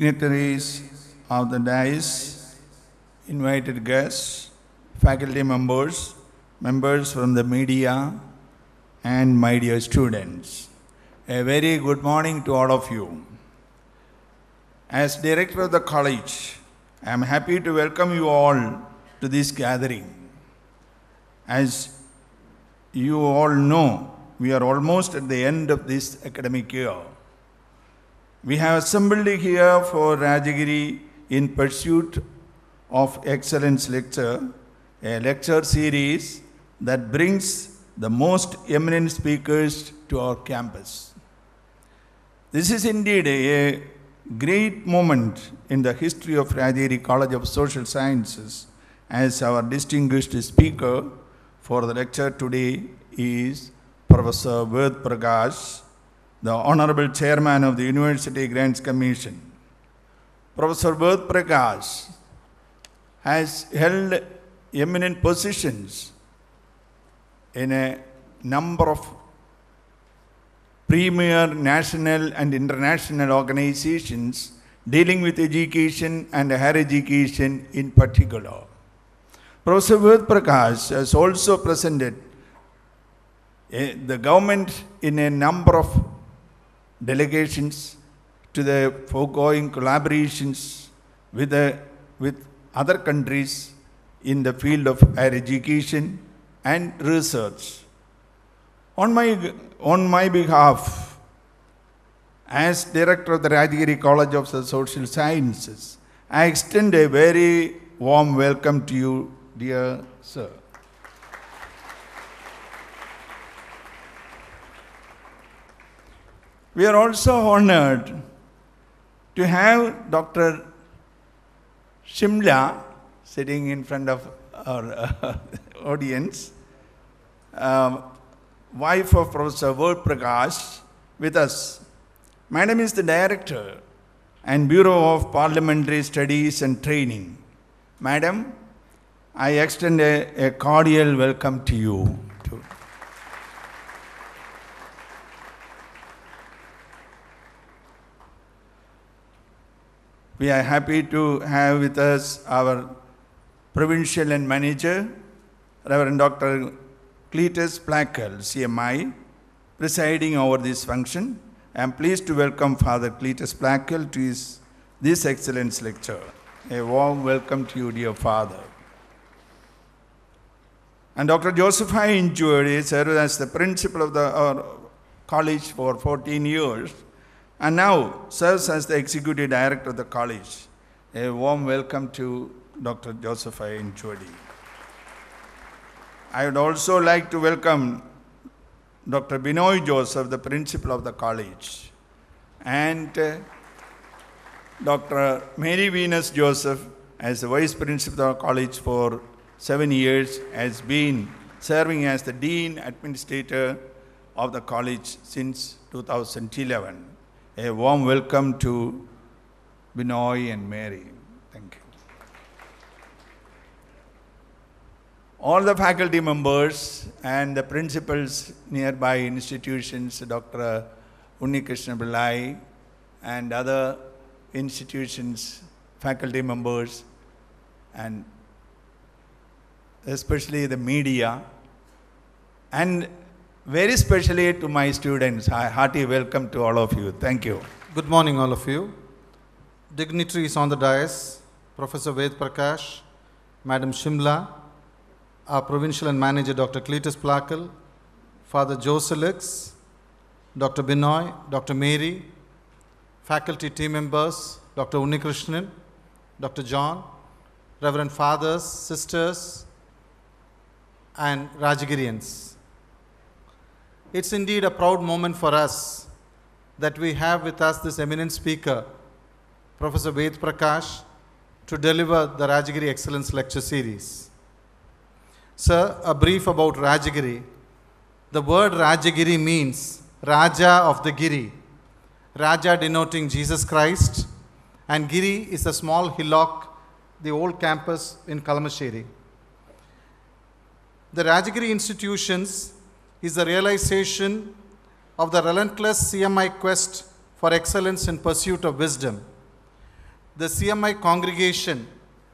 dignitaries of the dais, invited guests, faculty members, members from the media, and my dear students. A very good morning to all of you. As director of the college, I am happy to welcome you all to this gathering. As you all know, we are almost at the end of this academic year. We have assembled here for Rajagiri in pursuit of excellence lecture, a lecture series that brings the most eminent speakers to our campus. This is indeed a great moment in the history of Rajagiri College of Social Sciences as our distinguished speaker for the lecture today is Professor Ved Prakash, the Honorable Chairman of the University Grants Commission. Professor Ved Prakash has held eminent positions in a number of premier national and international organizations dealing with education and higher education in particular. Professor Ved Prakash has also presented eh, the government in a number of delegations to the foregoing collaborations with, the, with other countries in the field of higher education and research. On my, on my behalf, as director of the Rajagiri College of Social Sciences, I extend a very warm welcome to you, dear sir. We are also honored to have Dr. Shimla sitting in front of our uh, audience, uh, wife of Professor Ved Prakash, with us. Madam is the director and Bureau of Parliamentary Studies and Training. Madam, I extend a, a cordial welcome to you. To we are happy to have with us our provincial and manager, Reverend Dr. Cletus Plackel, CMI, presiding over this function. I am pleased to welcome Father Cletus Plackel to his, this excellence lecture. A warm welcome to you, dear Father. And Dr. Joseph I. Injodey served as the principal of the college for 14 years and now serves as the executive director of the college. A warm welcome to Dr. Joseph I. Injodey. I would also like to welcome Dr. Binoy Joseph, the principal of the college, and uh, Dr. Mary Venus Joseph, as the vice principal of the college for seven years, has been serving as the dean administrator of the college since 2011. A warm welcome to Binoy and Mary. Thank you. all the faculty members and the principals nearby institutions, Dr. Unnikrishna Pillai and other institutions, faculty members, and especially the media, and very specially to my students, a hearty welcome to all of you. Thank you. Good morning, all of you. Dignitaries on the dais, Professor Ved Prakash, Madam Shimla, our provincial and manager, Dr. Cletus Plackel, Father Joselix, Dr. Binoy, Dr. Mary, faculty team members, Dr. Unnikrishnan, Dr. John, Reverend Fathers, Sisters, and Rajagirians. It's indeed a proud moment for us that we have with us this eminent speaker, Professor Ved Prakash, to deliver the Rajagiri Excellence Lecture Series. Sir, a brief about Rajagiri. The word Rajagiri means Raja of the Giri. Raja denoting Jesus Christ, and Giri is a small hillock, the old campus in Kalamassery. The Rajagiri institutions is the realization of the relentless CMI quest for excellence in pursuit of wisdom. The CMI congregation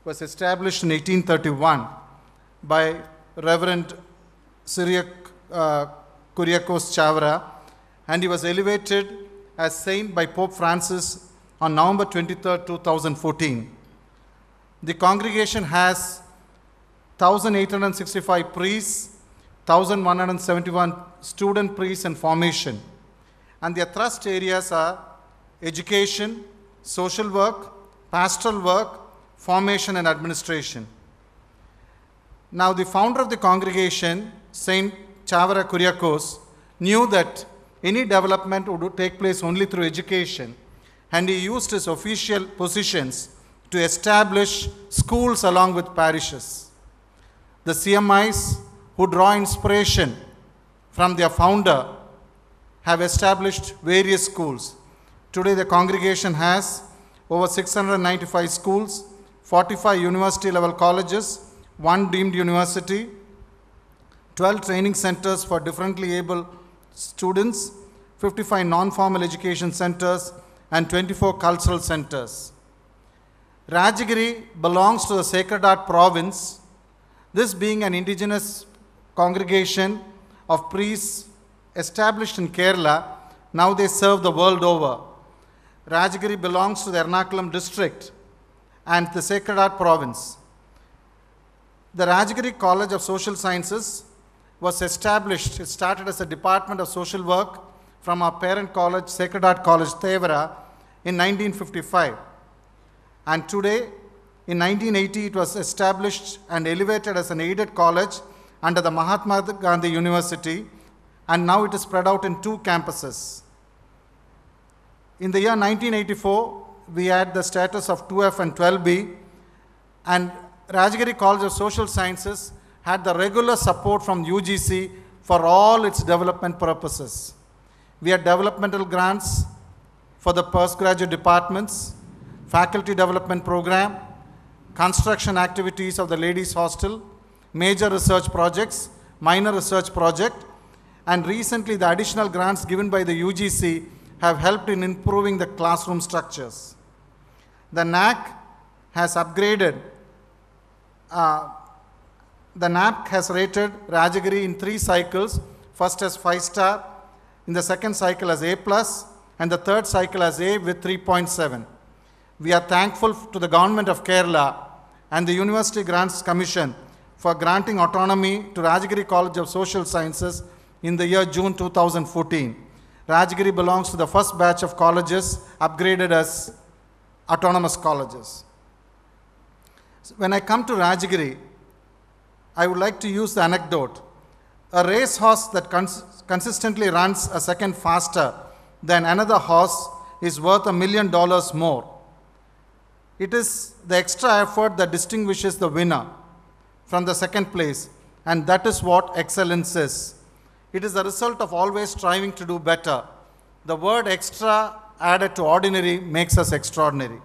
was established in 1831 by Reverend Syriac uh, Kuriakose Chavara, and he was elevated as saint by Pope Francis on November 23, 2014. The congregation has 1,865 priests, 1,171 student priests in formation, and their thrust areas are education, social work, pastoral work, formation, and administration. Now, the founder of the congregation, Saint Chavara Kuriakose, knew that any development would take place only through education, and he used his official positions to establish schools along with parishes. The CMIs who draw inspiration from their founder have established various schools. Today, the congregation has over 695 schools, 45 university level colleges, one deemed university, 12 training centers for differently able students, 55 non formal education centers, and 24 cultural centers. Rajagiri belongs to the Sacred Heart province, this being an indigenous congregation of priests established in Kerala, now they serve the world over. Rajagiri belongs to the Ernakulam district and the Sacred Heart province. The Rajagiri College of Social Sciences was established, it started as a department of social work from our parent college, Sacred Heart College, Thevara, in 1955. And today, in 1980, it was established and elevated as an aided college under the Mahatma Gandhi University, and now it is spread out in two campuses. In the year 1984, we had the status of 2F and 12B, and Rajagiri College of Social Sciences had the regular support from UGC for all its development purposes. We had developmental grants for the postgraduate departments, faculty development program, construction activities of the ladies hostel, major research projects, minor research project, and recently the additional grants given by the UGC have helped in improving the classroom structures. The NAAC has upgraded, uh, the NAAC has rated Rajagiri in three cycles, first as 5 star, in the second cycle as A plus, and the third cycle as A with 3.7. We are thankful to the government of Kerala and the University Grants Commission for granting autonomy to Rajagiri College of Social Sciences in the year June 2014. Rajagiri belongs to the first batch of colleges upgraded as autonomous colleges. When I come to Rajagiri, I would like to use the anecdote. A racehorse that cons- consistently runs a second faster than another horse is worth a million dollars more. It is the extra effort that distinguishes the winner from the second place, and that is what excellence is. It is the result of always striving to do better. The word extra added to ordinary makes us extraordinary.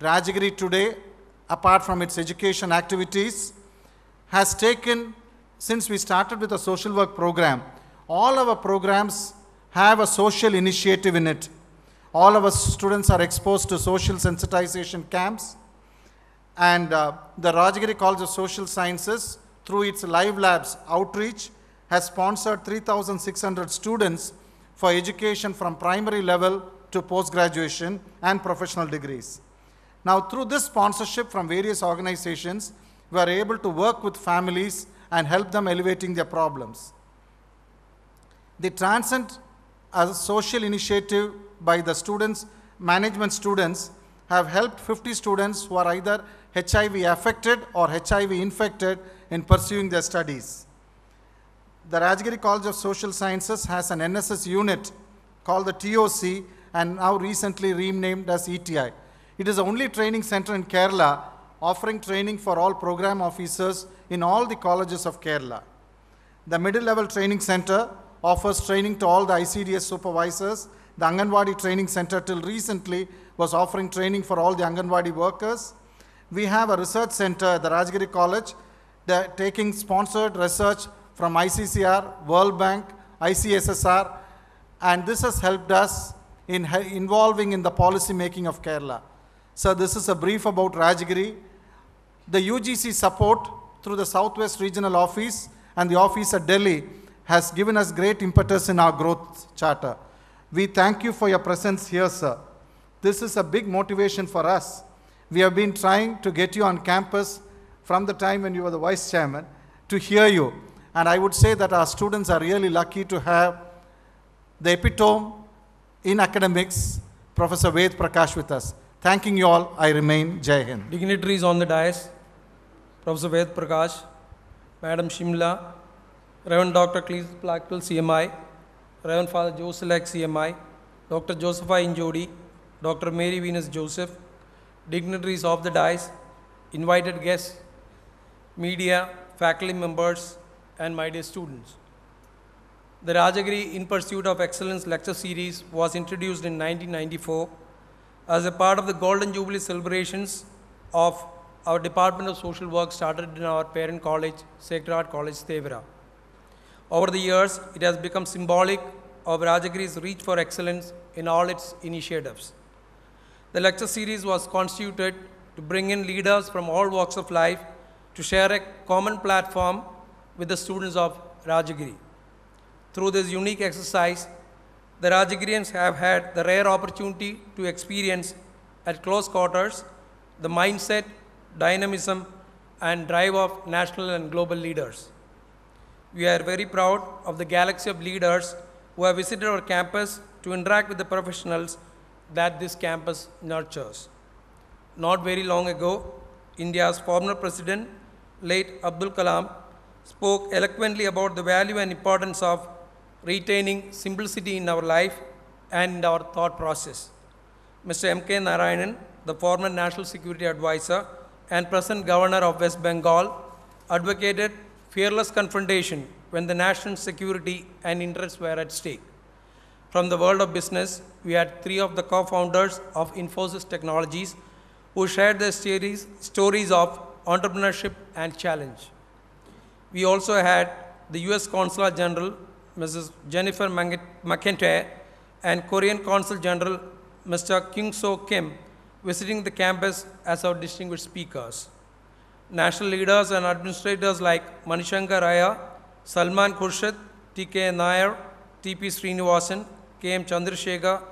Rajagiri today, apart from its education activities, has taken, since we started with a social work program, all our programs have a social initiative in it. All our students are exposed to social sensitization camps. And uh, the Rajagiri College of Social Sciences, through its Live Labs outreach, has sponsored 3,600 students for education from primary level to post graduation and professional degrees. Now, through this sponsorship from various organizations, we are able to work with families and help them elevating their problems. The Transcend as a social initiative by the students, management students, have helped 50 students who are either HIV affected or HIV infected in pursuing their studies. The Rajagiri College of Social Sciences has an NSS unit called the TOC and now recently renamed as ETI. It is the only training center in Kerala offering training for all program officers in all the colleges of Kerala. The middle level training center offers training to all the ICDS supervisors. The Anganwadi Training Center till recently was offering training for all the Anganwadi workers. We have a research center at the Rajagiri College that taking sponsored research from ICCR, World Bank, ICSSR, and this has helped us in involving in the policy making of Kerala. So this is a brief about Rajagiri. The UGC support through the Southwest Regional Office and the office at Delhi has given us great impetus in our growth charter. We thank you for your presence here, sir. This is a big motivation for us. We have been trying to get you on campus from the time when you were the vice chairman to hear you. And I would say that our students are really lucky to have the epitome in academics, Professor Ved Prakash with us. Thanking you all, I remain Jai Hind. dignitaries on the dais, Professor Ved Prakash, Madam Shimla, Reverend Dr. Cletus Plackel, CMI, Reverend Father Joseph CMI, Dr. Josepha Injodey, Dr. Mary Venus Joseph, dignitaries of the dais, invited guests, media, faculty members, and my dear students. The Rajagiri In Pursuit of Excellence lecture series was introduced in 1994 as a part of the Golden Jubilee celebrations of our Department of Social Work started in our parent college, Sacred Heart College, Thevara. Over the years, it has become symbolic of Rajagiri's reach for excellence in all its initiatives. The lecture series was constituted to bring in leaders from all walks of life to share a common platform with the students of Rajagiri. Through this unique exercise, the Rajagirians have had the rare opportunity to experience at close quarters the mindset, dynamism, and drive of national and global leaders. We are very proud of the galaxy of leaders who have visited our campus to interact with the professionals that this campus nurtures. Not very long ago, India's former president, late Abdul Kalam, spoke eloquently about the value and importance of retaining simplicity in our life and in our thought process. Mr. M.K. Narayanan, the former National Security Advisor and present Governor of West Bengal, advocated fearless confrontation when the nation's security and interests were at stake. From the world of business, we had three of the co-founders of Infosys Technologies who shared their stories, stories of entrepreneurship and challenge. We also had the US Consul General, Mrs. Jennifer McIntyre, and Korean Consul General, Mr. Kyung So Kim, visiting the campus as our distinguished speakers. National leaders and administrators like Mani Shankar Aiyar, Salman Khurshid, T.K. Nair, T.P. Srinivasan, K.M. Chandrasekhar,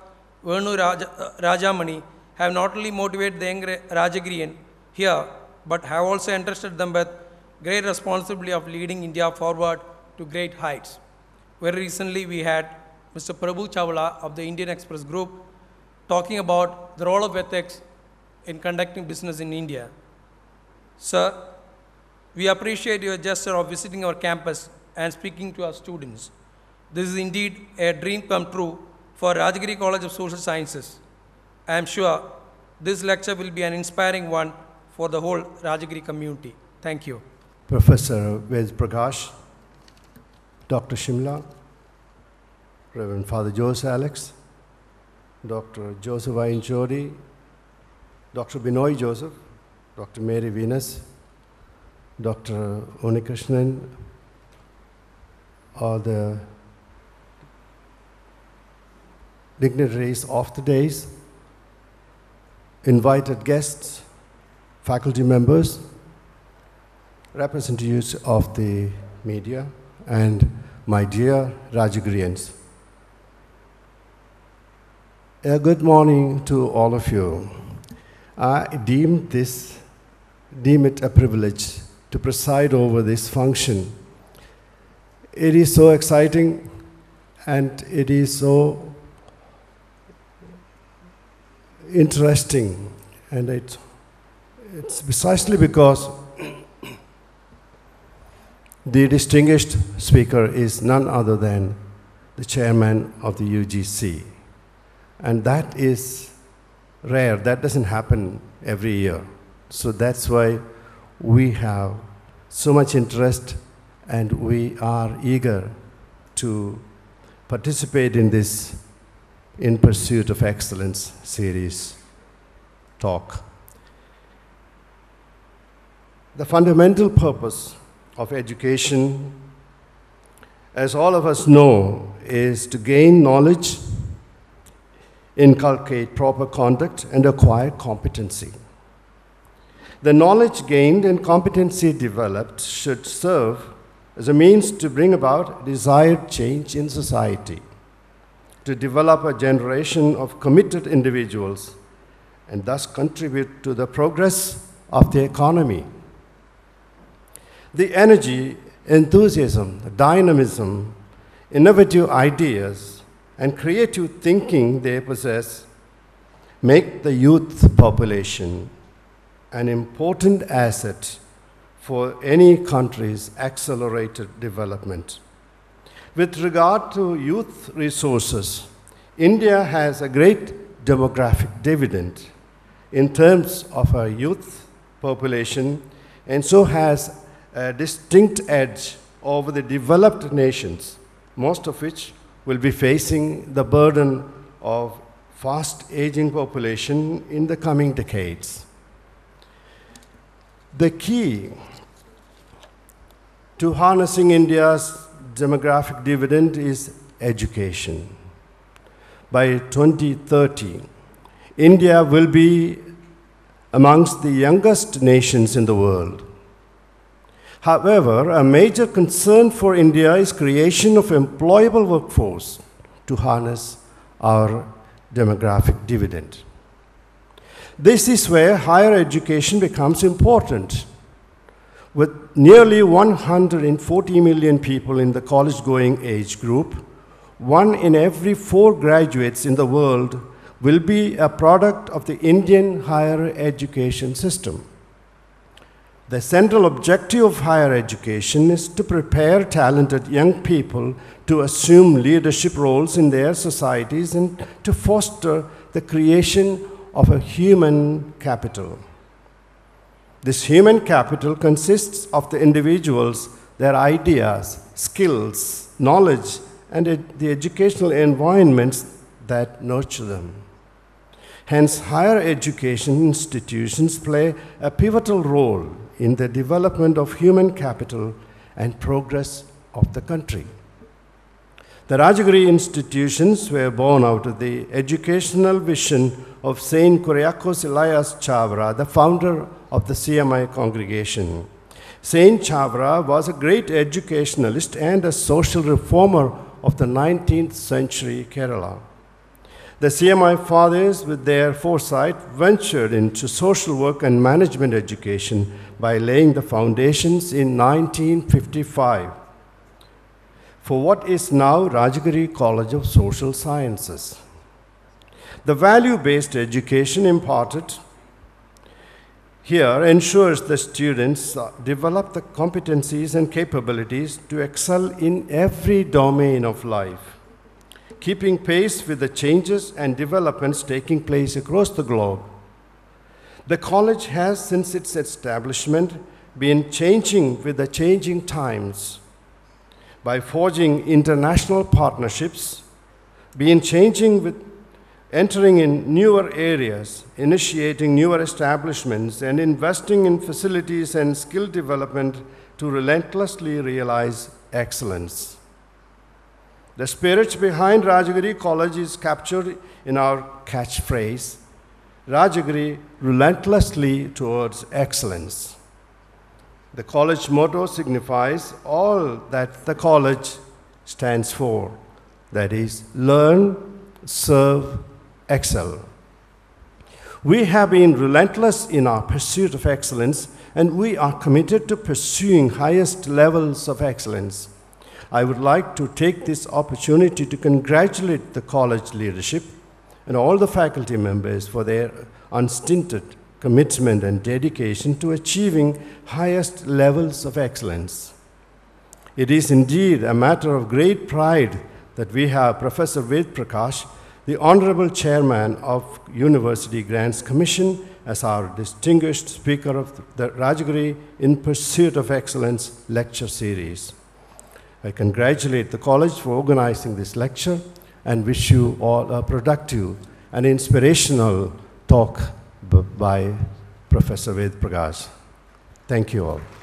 uh, Rajamani have not only motivated the young Rajagirian here, but have also entrusted them with great responsibility of leading India forward to great heights. Very recently, we had Mr. Prabhu Chawla of the Indian Express Group talking about the role of ethics in conducting business in India. Sir, we appreciate your gesture of visiting our campus and speaking to our students. This is indeed a dream come true for Rajagiri College of Social Sciences. I am sure this lecture will be an inspiring one for the whole Rajagiri community. Thank you. Professor Ved Prakash, Dr. Shimla, Reverend Father Joseph Alex, Dr. Joseph Jodi, Dr. Binoy Joseph, Dr. Mary Venus, Dr. Unnikrishnan, all the dignitaries of the days, invited guests, faculty members, representatives of the media, and my dear Rajagirians. A good morning to all of you. I deem this, deem it a privilege to preside over this function. It is so exciting and it is so interesting and it, it's precisely because the distinguished speaker is none other than the chairman of the UGC. And that is rare, that doesn't happen every year. So that's why we have so much interest and we are eager to participate in this In Pursuit of Excellence series talk. The fundamental purpose of education, as all of us know, is to gain knowledge, inculcate proper conduct, and acquire competency. The knowledge gained and competency developed should serve as a means to bring about desired change in society, to develop a generation of committed individuals, and thus contribute to the progress of the economy. The energy, enthusiasm, dynamism, innovative ideas, and creative thinking they possess make the youth population an important asset for any country's accelerated development. With regard to youth resources, India has a great demographic dividend in terms of our youth population and so has a distinct edge over the developed nations, most of which will be facing the burden of fast aging population in the coming decades. The key to harnessing India's demographic dividend is education. By 2030, India will be amongst the youngest nations in the world. However, a major concern for India is creation of employable workforce to harness our demographic dividend. This is where higher education becomes important. With nearly 140 million people in the college going age group, one in every four graduates in the world will be a product of the Indian higher education system. The central objective of higher education is to prepare talented young people to assume leadership roles in their societies and to foster the creation of a human capital. This human capital consists of the individuals, their ideas, skills, knowledge, and the educational environments that nurture them. Hence, higher education institutions play a pivotal role in the development of human capital and progress of the country. The Rajagiri institutions were born out of the educational vision of Saint Kuriakose Elias Chavara, the founder of the CMI congregation. Saint Chavara was a great educationalist and a social reformer of the 19th century Kerala. The CMI fathers, with their foresight, ventured into social work and management education by laying the foundations in 1955 for what is now Rajagiri College of Social Sciences. The value based education imparted here ensures the students develop the competencies and capabilities to excel in every domain of life, keeping pace with the changes and developments taking place across the globe. The college has, since its establishment, been changing with the changing times by forging international partnerships, been changing with entering in newer areas, initiating newer establishments, and investing in facilities and skill development to relentlessly realize excellence. The spirit behind Rajagiri College is captured in our catchphrase Rajagiri relentlessly towards excellence. The college motto signifies all that the college stands for that is, learn, serve, excel. We have been relentless in our pursuit of excellence, and we are committed to pursuing highest levels of excellence. I would like to take this opportunity to congratulate the college leadership and all the faculty members for their unstinted commitment and dedication to achieving highest levels of excellence. It is indeed a matter of great pride that we have Professor Ved Prakash, the Honorable Chairman of University Grants Commission, as our distinguished speaker of the Rajagiri in Pursuit of Excellence lecture series. I congratulate the college for organizing this lecture and wish you all a productive and inspirational talk by Professor Ved Prakash. Thank you all.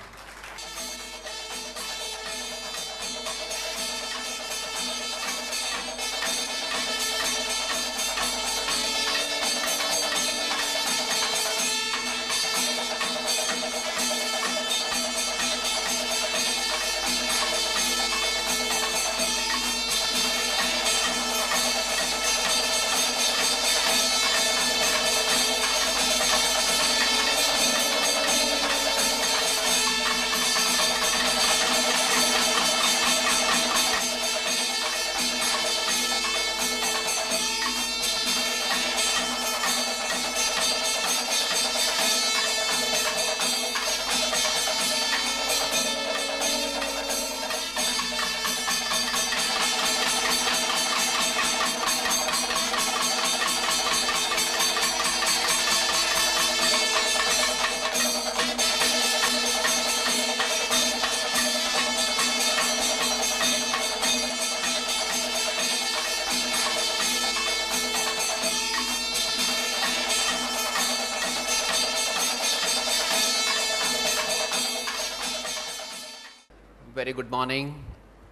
Good morning,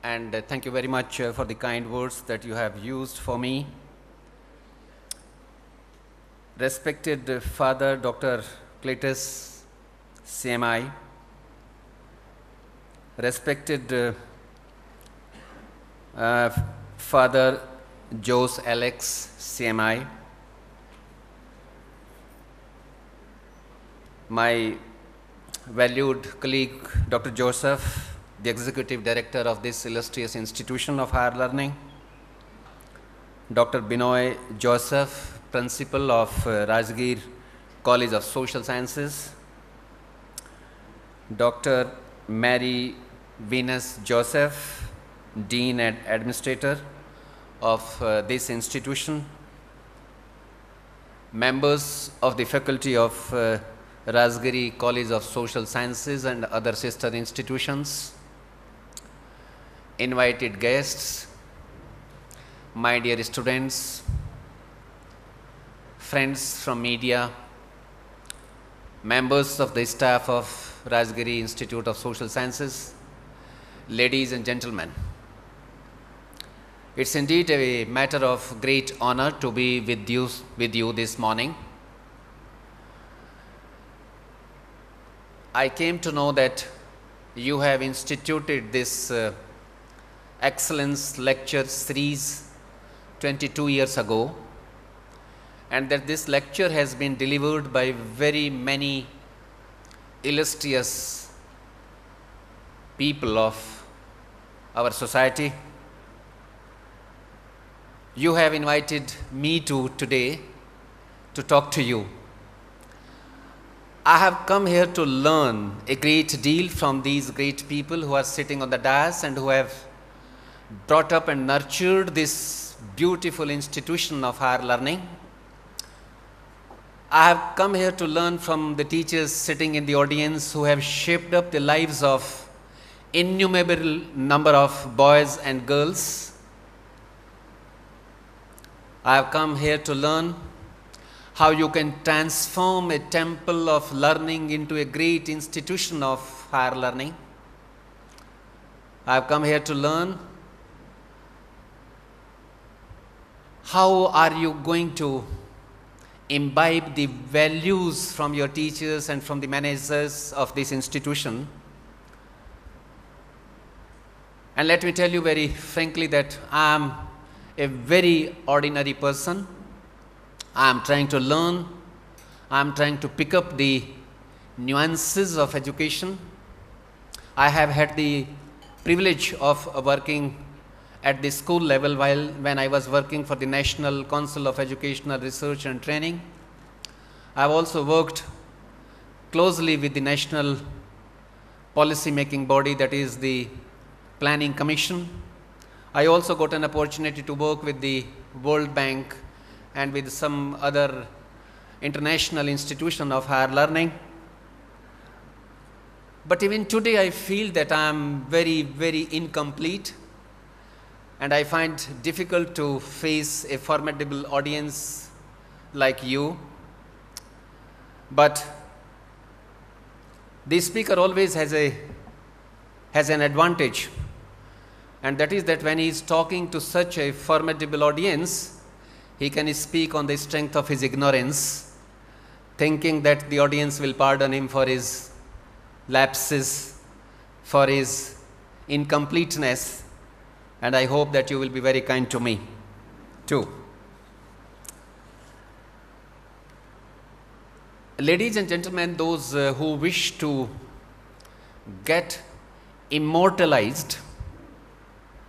and uh, thank you very much uh, for the kind words that you have used for me. Respected uh, Father Dr. Cletus CMI, respected uh, Father Jose Alex CMI, my valued colleague Dr. Joseph, the Executive Director of this illustrious institution of higher learning, Dr. Binoy Joseph, Principal of uh, Rajgir College of Social Sciences, Dr. Mary Venus Joseph, Dean and Administrator of uh, this institution, members of the faculty of uh, Rajgiri College of Social Sciences and other sister institutions, invited guests, my dear students, friends from media, members of the staff of Rajgiri Institute of Social Sciences, ladies and gentlemen. It's indeed a matter of great honor to be with you, with you this morning. I came to know that you have instituted this uh, excellence lecture series 22 years ago and that this lecture has been delivered by very many illustrious people of our society. You have invited me to today to talk to you. I have come here to learn a great deal from these great people who are sitting on the dais and who have brought up and nurtured this beautiful institution of higher learning. I have come here to learn from the teachers sitting in the audience who have shaped up the lives of innumerable number of boys and girls. I have come here to learn how you can transform a temple of learning into a great institution of higher learning. I have come here to learn how are you going to imbibe the values from your teachers and from the managers of this institution. And let me tell you very frankly that I am a very ordinary person. I am trying to learn, I am trying to pick up the nuances of education. I have had the privilege of working at the school level while when I was working for the National Council of Educational Research and Training. I have also worked closely with the national policy making body that is the Planning Commission. I also got an opportunity to work with the World Bank and with some other international institution of higher learning. But even today I feel that I am very, very incomplete and I find difficult to face a formidable audience like you. But the speaker always has a has an advantage and that is that when he is talking to such a formidable audience he can speak on the strength of his ignorance thinking that the audience will pardon him for his lapses for his incompleteness and I hope that you will be very kind to me too. Ladies and gentlemen, those uh, who wish to get immortalized,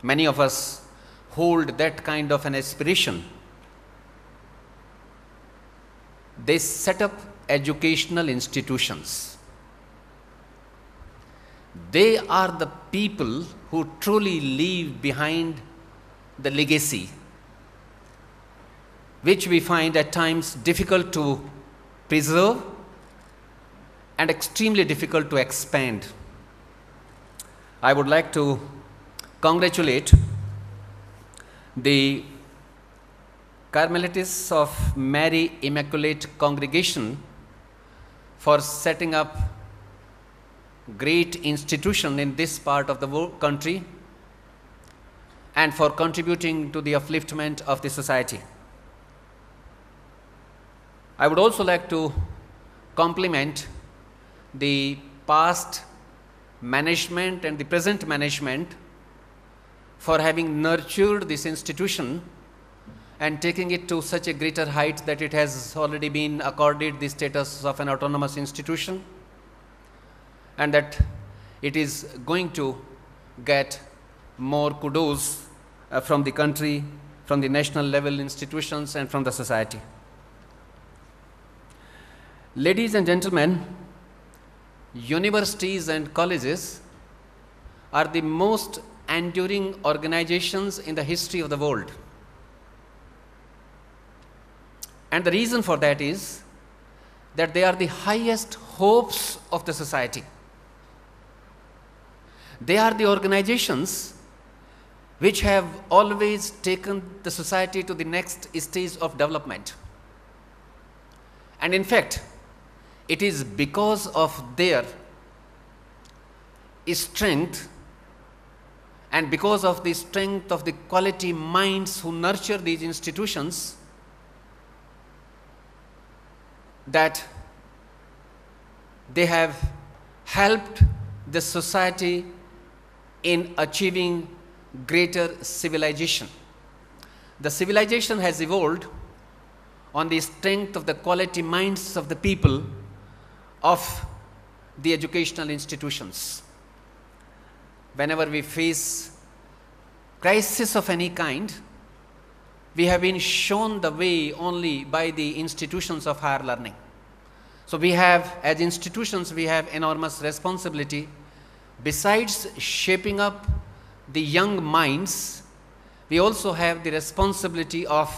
many of us hold that kind of an aspiration. They set up educational institutions. They are the people who truly leave behind the legacy, which we find at times difficult to preserve and extremely difficult to expand. I would like to congratulate the Carmelites of Mary Immaculate Congregation for setting up great institution in this part of the country and for contributing to the upliftment of the society. I would also like to compliment the past management and the present management for having nurtured this institution and taking it to such a greater height that it has already been accorded the status of an autonomous institution and that it is going to get more kudos uh, from the country, from the national level institutions, and from the society. Ladies and gentlemen, universities and colleges are the most enduring organizations in the history of the world. And the reason for that is that they are the highest hopes of the society. They are the organizations which have always taken the society to the next stage of development. And in fact, it is because of their strength and because of the strength of the quality minds who nurture these institutions that they have helped the society in achieving greater civilization. The civilization has evolved on the strength of the quality minds of the people of the educational institutions. Whenever we face crisis of any kind, we have been shown the way only by the institutions of higher learning. So we have, as institutions, we have enormous responsibility. Besides shaping up the young minds, we also have the responsibility of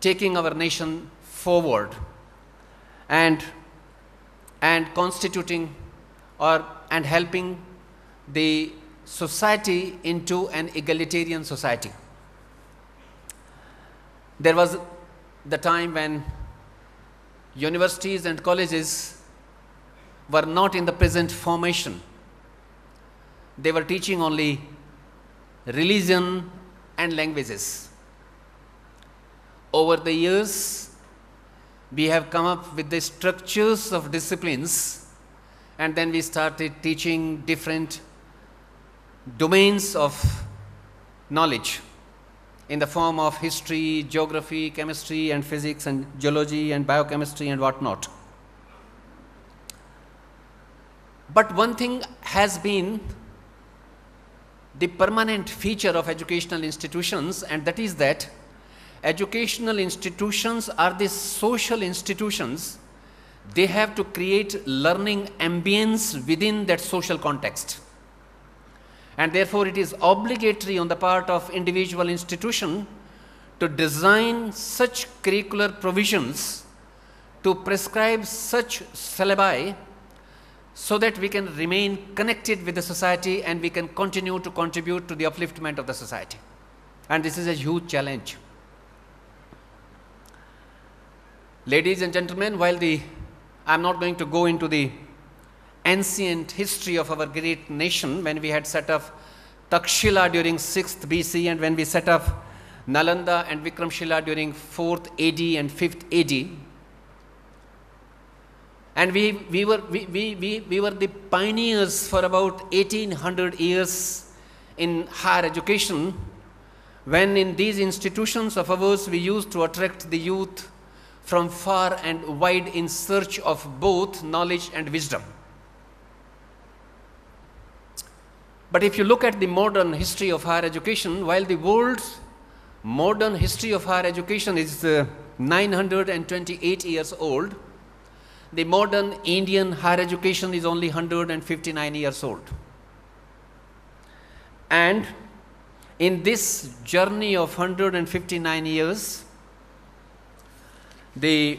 taking our nation forward and and constituting or and helping the society into an egalitarian society. There was the time when universities and colleges were not in the present formation they were teaching only religion and languages over the years, we have come up with the structures of disciplines, and then we started teaching different domains of knowledge in the form of history, geography, chemistry, and physics, and geology, and biochemistry, and whatnot. But one thing has been the permanent feature of educational institutions, and that is that educational institutions are the social institutions. They have to create learning ambience within that social context. And therefore it is obligatory on the part of individual institution to design such curricular provisions to prescribe such syllabi so that we can remain connected with the society and we can continue to contribute to the upliftment of the society and this is a huge challenge Ladies and gentlemen, while the I'm not going to go into the ancient history of our great nation when we had set up Takshila during 6th BC and when we set up Nalanda and Vikramshila during 4th AD and 5th AD. And we, we, were, we, we, we, we were the pioneers for about 1800 years in higher education when in these institutions of ours we used to attract the youth from far and wide in search of both knowledge and wisdom. But if you look at the modern history of higher education, while the world's modern history of higher education is uh, 928 years old, the modern Indian higher education is only 159 years old. And in this journey of 159 years, the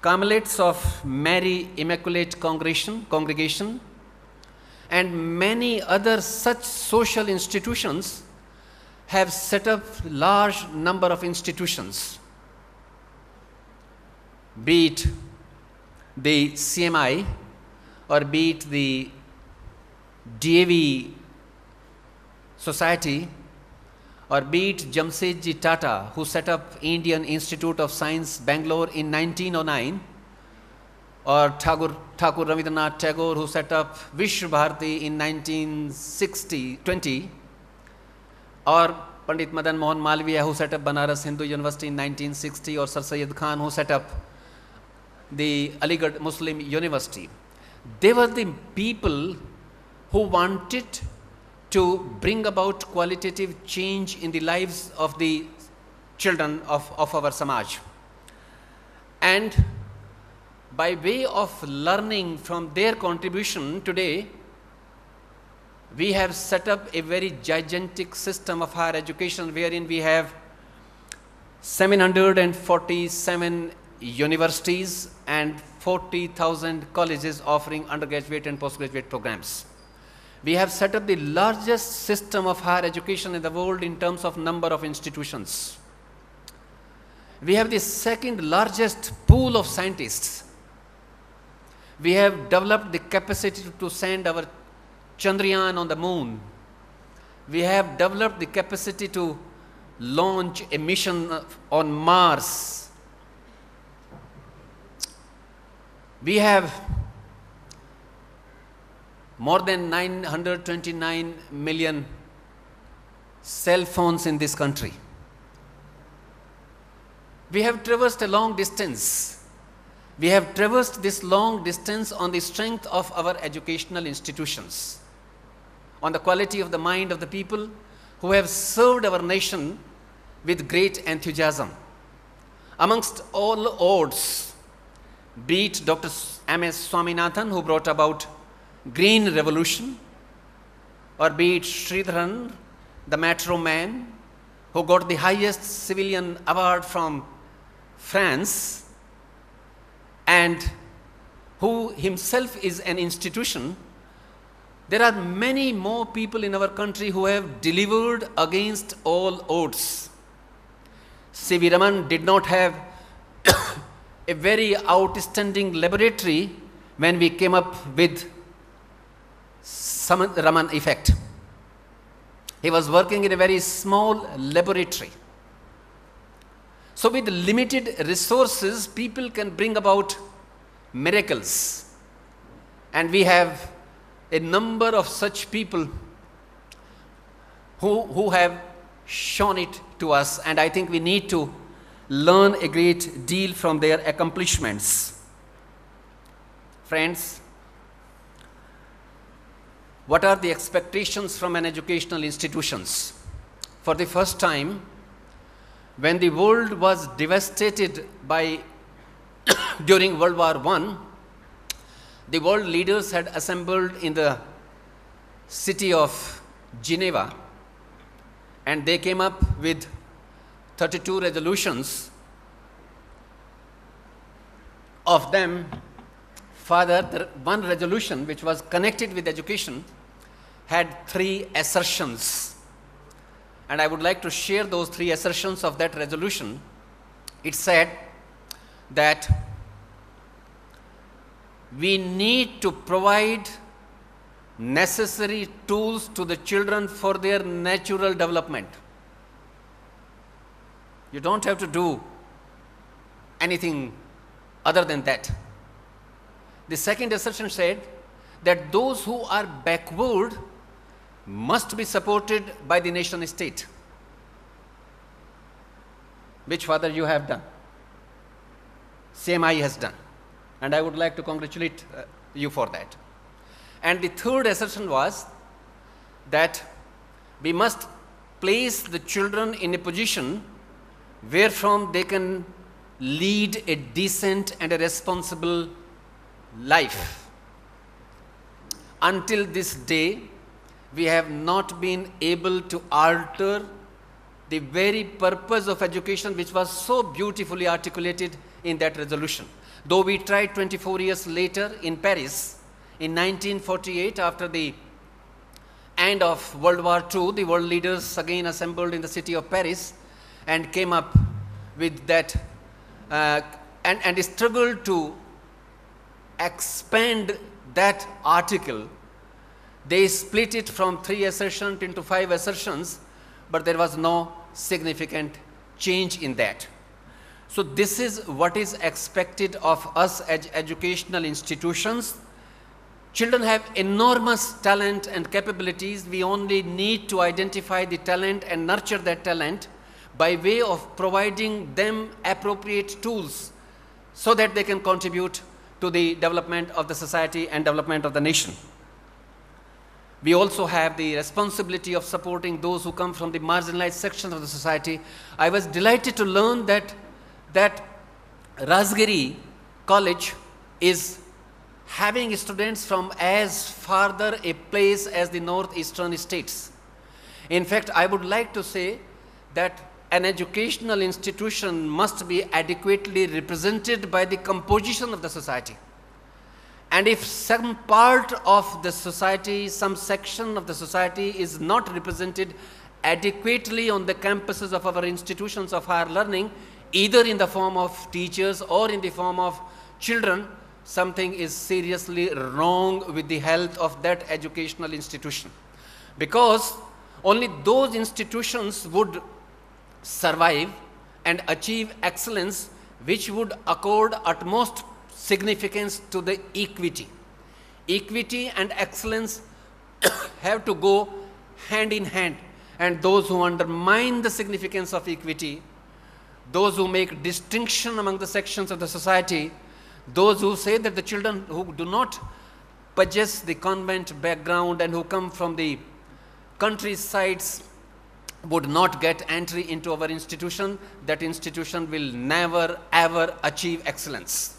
Carmelites of Mary Immaculate Congregation, congregation and many other such social institutions have set up large number of institutions be it the CMI or be it the DAV Society or be it Jamsetji Tata who set up Indian Institute of Science Bangalore in 1909 or Thakur, Thakur Ravindranath Tagore who set up Vishwa Bharati in 1960 20 or Pandit Madan Mohan Malviya who set up Banaras Hindu University in 1960 or Sir Syed Khan who set up the Aligarh Muslim University. They were the people who wanted to bring about qualitative change in the lives of the children of, of our Samaj. And by way of learning from their contribution today, we have set up a very gigantic system of higher education wherein we have 747 universities and 40,000 colleges offering undergraduate and postgraduate programs. We have set up the largest system of higher education in the world in terms of number of institutions. We have the second largest pool of scientists. We have developed the capacity to send our Chandrayaan on the moon. We have developed the capacity to launch a mission on Mars. We have more than 929 million cell phones in this country. We have traversed a long distance. We have traversed this long distance on the strength of our educational institutions, on the quality of the mind of the people who have served our nation with great enthusiasm. Amongst all odds, be it Dr. M.S. Swaminathan, who brought about green revolution, or be it Sridharan, the metro man, who got the highest civilian award from France, and who himself is an institution, there are many more people in our country who have delivered against all odds. C.V. Raman did not have a very outstanding laboratory when we came up with Raman effect. He was working in a very small laboratory. So, with limited resources, people can bring about miracles. And we have a number of such people who, who have shown it to us, and I think we need to learn a great deal from their accomplishments. Friends, what are the expectations from an educational institutions? For the first time, when the world was devastated by during World War I, the world leaders had assembled in the city of Geneva and they came up with 32 resolutions. Of them, further, one resolution which was connected with education had three assertions. And I would like to share those three assertions of that resolution. It said that we need to provide necessary tools to the children for their natural development. You don't have to do anything other than that. The second assertion said that those who are backward must be supported by the nation state, which father you have done. CMI has done. And I would like to congratulate uh, you for that. And the third assertion was that we must place the children in a position wherefrom they can lead a decent and a responsible life. Until this day, we have not been able to alter the very purpose of education which was so beautifully articulated in that resolution. Though we tried 24 years later in Paris, in 1948, after the end of World War II, the world leaders again assembled in the city of Paris and came up with that uh, and, and struggled to expand that article, they split it from three assertions into five assertions, but there was no significant change in that. So, this is what is expected of us as educational institutions. Children have enormous talent and capabilities. We only need to identify the talent and nurture that talent by way of providing them appropriate tools so that they can contribute to the development of the society and development of the nation. We also have the responsibility of supporting those who come from the marginalized sections of the society. I was delighted to learn that, that Rajagiri College is having students from as farther a place as the northeastern states. In fact, I would like to say that an educational institution must be adequately represented by the composition of the society. And if some part of the society, some section of the society is not represented adequately on the campuses of our institutions of higher learning, either in the form of teachers or in the form of children, something is seriously wrong with the health of that educational institution. Because only those institutions would survive and achieve excellence which would accord utmost significance to the equity. Equity and excellence have to go hand in hand and those who undermine the significance of equity, those who make distinction among the sections of the society, those who say that the children who do not possess the convent background and who come from the countrysides would not get entry into our institution, that institution will never ever achieve excellence.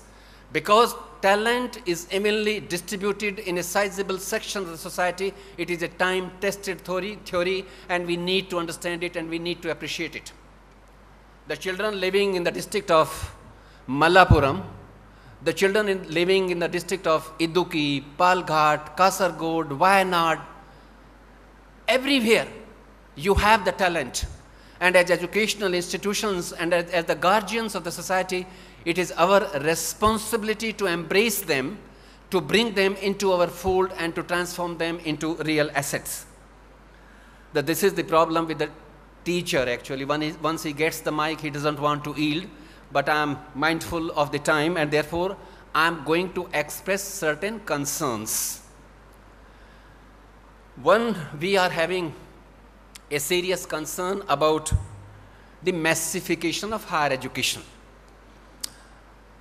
Because talent is evenly distributed in a sizable section of the society, it is a time tested theory, theory and we need to understand it and we need to appreciate it. The children living in the district of Malappuram, the children in, living in the district of Idukki, Palghat, Kasargod, Wayanad, everywhere you have the talent. And as educational institutions and as, as the guardians of the society, it is our responsibility to embrace them, to bring them into our fold and to transform them into real assets. That this is the problem with the teacher actually. once he gets the mic, he doesn't want to yield, but I am mindful of the time and therefore I am going to express certain concerns. One, we are having a serious concern about the massification of higher education.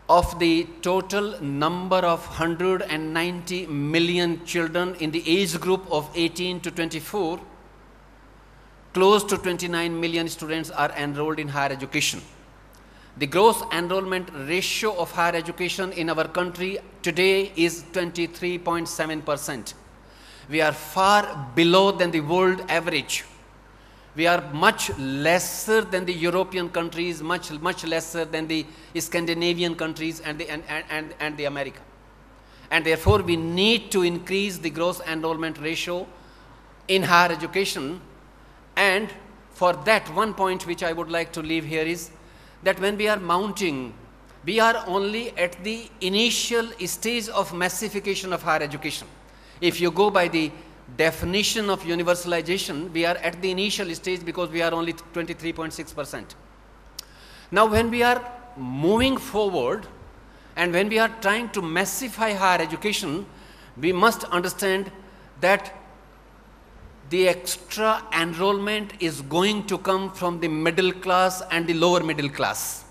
Of the total number of 190 million children in the age group of 18 to 24, close to 29 million students are enrolled in higher education. The gross enrollment ratio of higher education in our country today is 23.7 percent. We are far below than the world average we are much lesser than the European countries, much, much lesser than the Scandinavian countries and the, and, and, and the America. And therefore, we need to increase the gross enrollment ratio in higher education. And for that, one point which I would like to leave here is that when we are mounting, we are only at the initial stage of massification of higher education. If you go by the definition of universalization, we are at the initial stage because we are only 23.6 percent. Now, when we are moving forward and when we are trying to massify higher education, we must understand that the extra enrollment is going to come from the middle class and the lower middle class.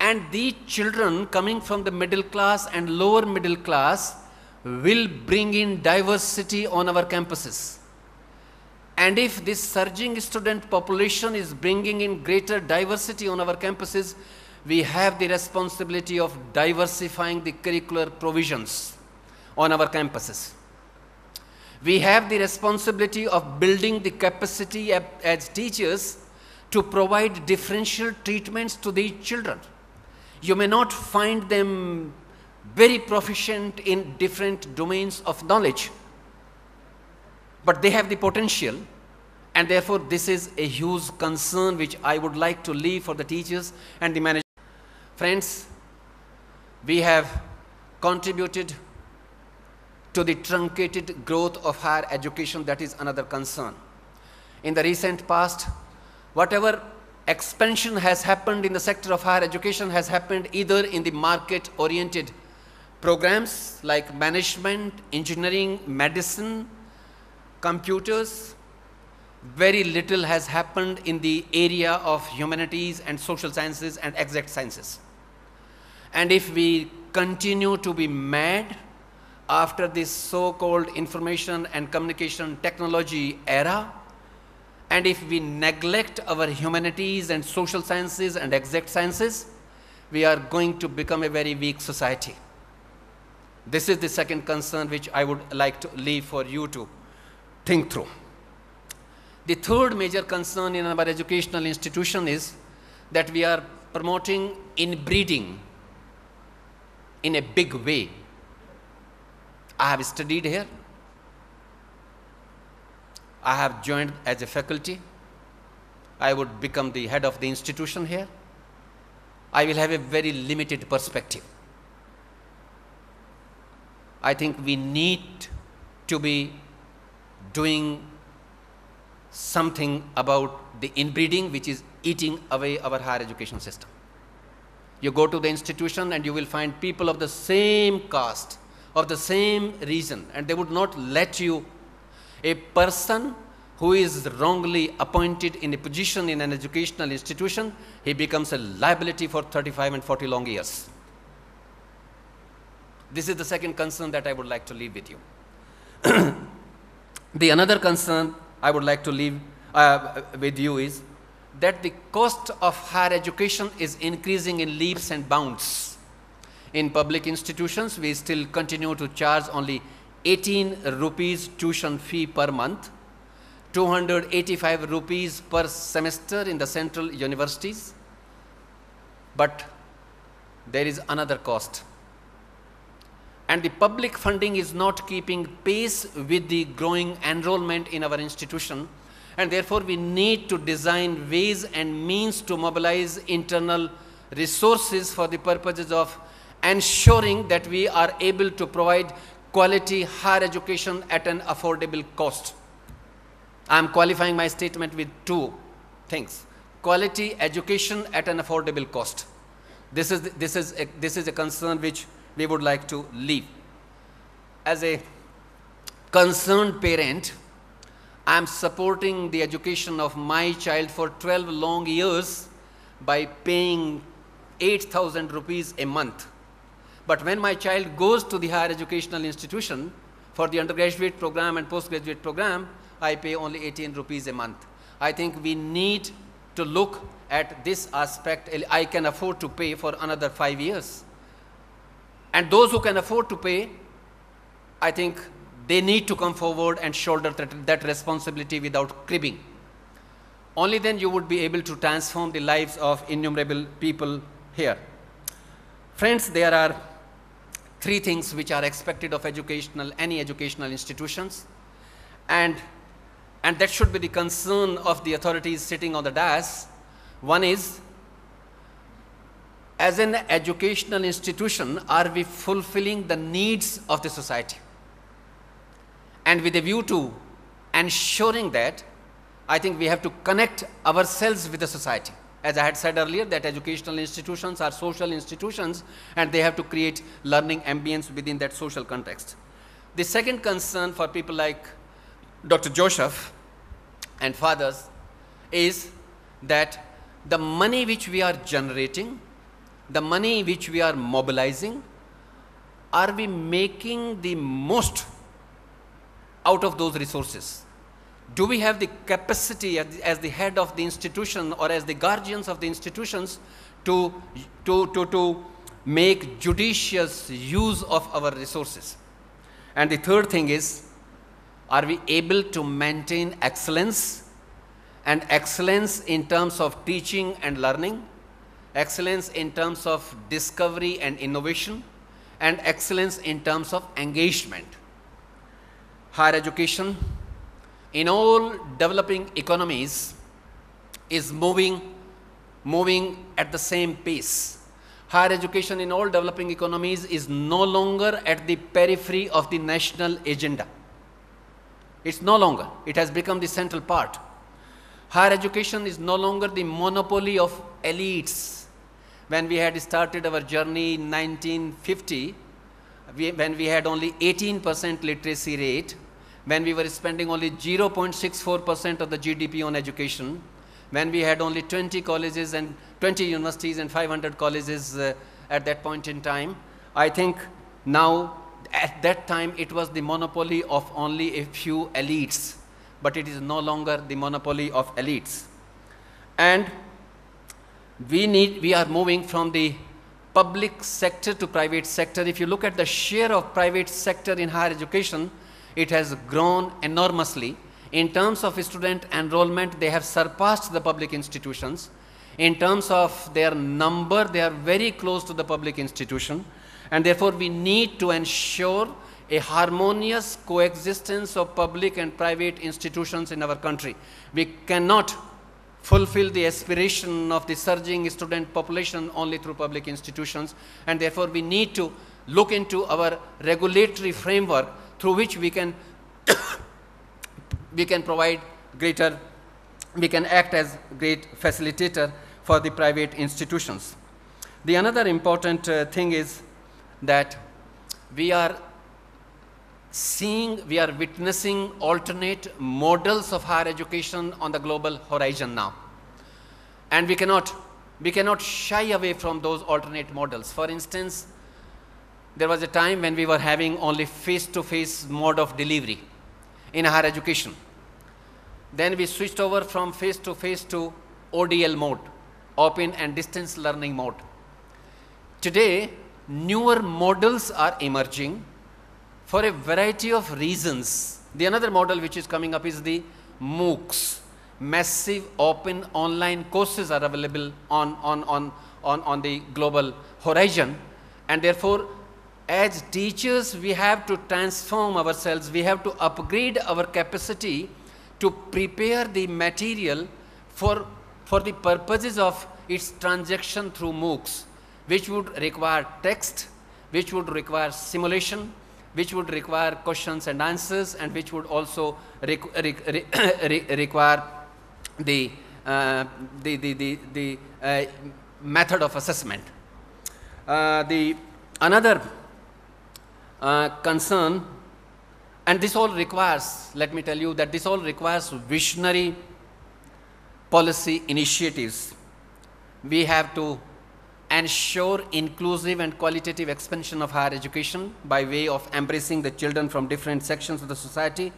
And the children coming from the middle class and lower middle class will bring in diversity on our campuses. And if this surging student population is bringing in greater diversity on our campuses, we have the responsibility of diversifying the curricular provisions on our campuses. We have the responsibility of building the capacity as teachers to provide differential treatments to the children. You may not find them very proficient in different domains of knowledge, but they have the potential and therefore this is a huge concern which I would like to leave for the teachers and the managers. Friends, we have contributed to the truncated growth of higher education, that is another concern. In the recent past, whatever expansion has happened in the sector of higher education has happened either in the market oriented programs like management, engineering, medicine, computers. Very little has happened in the area of humanities and social sciences and exact sciences. And if we continue to be mad after this so called information and communication technology era, and if we neglect our humanities and social sciences and exact sciences, we are going to become a very weak society. This is the second concern which I would like to leave for you to think through. The third major concern in our educational institution is that we are promoting inbreeding in a big way. I have studied here. I have joined as a faculty. I would become the head of the institution here. I will have a very limited perspective. I think we need to be doing something about the inbreeding which is eating away our higher education system. You go to the institution and you will find people of the same caste, of the same region, and they would not let you. A person who is wrongly appointed in a position in an educational institution, he becomes a liability for 35 and 40 long years. This is the second concern that I would like to leave with you. the another concern I would like to leave uh, with you is that the cost of higher education is increasing in leaps and bounds. In public institutions, we still continue to charge only 18 rupees tuition fee per month, 285 rupees per semester in the central universities. But there is another cost and the public funding is not keeping pace with the growing enrollment in our institution and therefore we need to design ways and means to mobilize internal resources for the purposes of ensuring that we are able to provide quality higher education at an affordable cost. I am qualifying my statement with two things. Quality education at an affordable cost. This is, this is, a, this is a concern which we would like to leave. As a concerned parent, I am supporting the education of my child for 12 long years by paying 8000 rupees a month. But when my child goes to the higher educational institution for the undergraduate program and postgraduate program, I pay only 18 rupees a month. I think we need to look at this aspect. I can afford to pay for another five years. And those who can afford to pay, I think they need to come forward and shoulder that, that responsibility without cribbing. Only then you would be able to transform the lives of innumerable people here. Friends, there are three things which are expected of educational, any educational institutions. And, and that should be the concern of the authorities sitting on the dais. One is as an educational institution, are we fulfilling the needs of the society? And with a view to ensuring that, I think we have to connect ourselves with the society. As I had said earlier, that educational institutions are social institutions and they have to create learning ambience within that social context. The second concern for people like Dr. Joseph and fathers is that the money which we are generating the money which we are mobilizing, are we making the most out of those resources? Do we have the capacity as the head of the institution or as the guardians of the institutions to, to, to, to make judicious use of our resources? And the third thing is, are we able to maintain excellence and excellence in terms of teaching and learning? Excellence in terms of discovery and innovation, and excellence in terms of engagement. Higher education in all developing economies is moving, moving at the same pace. Higher education in all developing economies is no longer at the periphery of the national agenda. It's no longer. It has become the central part. Higher education is no longer the monopoly of elites. When we had started our journey in 1950, we, when we had only 18% literacy rate, when we were spending only 0.64% of the GDP on education, when we had only 20 colleges and 20 universities and 500 colleges uh, at that point in time, I think now at that time it was the monopoly of only a few elites, but it is no longer the monopoly of elites. And we need, we are moving from the public sector to private sector. If you look at the share of private sector in higher education, it has grown enormously. In terms of student enrollment, they have surpassed the public institutions. In terms of their number, they are very close to the public institution. And therefore, we need to ensure a harmonious coexistence of public and private institutions in our country. We cannot fulfill the aspiration of the surging student population only through public institutions and therefore we need to look into our regulatory framework through which we can we can provide greater we can act as great facilitator for the private institutions. The another important uh, thing is that we are seeing, we are witnessing alternate models of higher education on the global horizon now. And we cannot, we cannot shy away from those alternate models. For instance, there was a time when we were having only face-to-face -face mode of delivery in higher education. Then we switched over from face-to-face -to, -face to ODL mode, open and distance learning mode. Today, newer models are emerging for a variety of reasons. The another model which is coming up is the MOOCs. Massive open online courses are available on, on, on, on, on the global horizon and therefore as teachers we have to transform ourselves, we have to upgrade our capacity to prepare the material for, for the purposes of its transaction through MOOCs which would require text, which would require simulation, which would require questions and answers and which would also require the, uh, the, the, the, the uh, method of assessment. Uh, the another uh, concern and this all requires, let me tell you that this all requires visionary policy initiatives. We have to ensure inclusive and qualitative expansion of higher education by way of embracing the children from different sections of the society.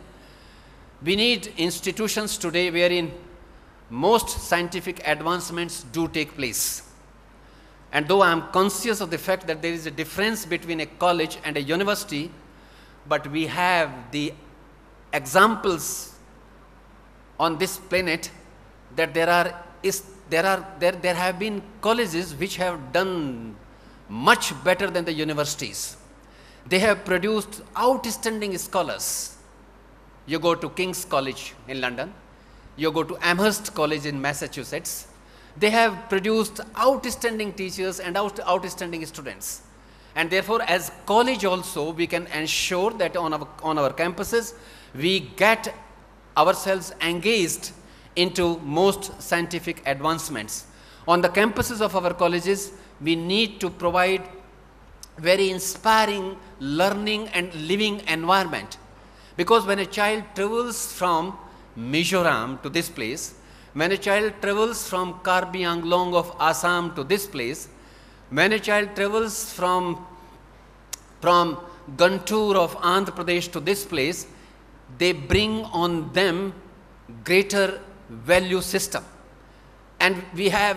We need institutions today wherein most scientific advancements do take place. And though I am conscious of the fact that there is a difference between a college and a university, but we have the examples on this planet that there are there, are, there, there have been colleges which have done much better than the universities. They have produced outstanding scholars. You go to King's College in London, you go to Amherst College in Massachusetts, they have produced outstanding teachers and out, outstanding students. And therefore, as college also, we can ensure that on our, on our campuses, we get ourselves engaged into most scientific advancements. On the campuses of our colleges, we need to provide very inspiring learning and living environment. Because when a child travels from Mizoram to this place, when a child travels from Karbi Anglong of Assam to this place, when a child travels from, from Guntur of Andhra Pradesh to this place, they bring on them greater value system. And we have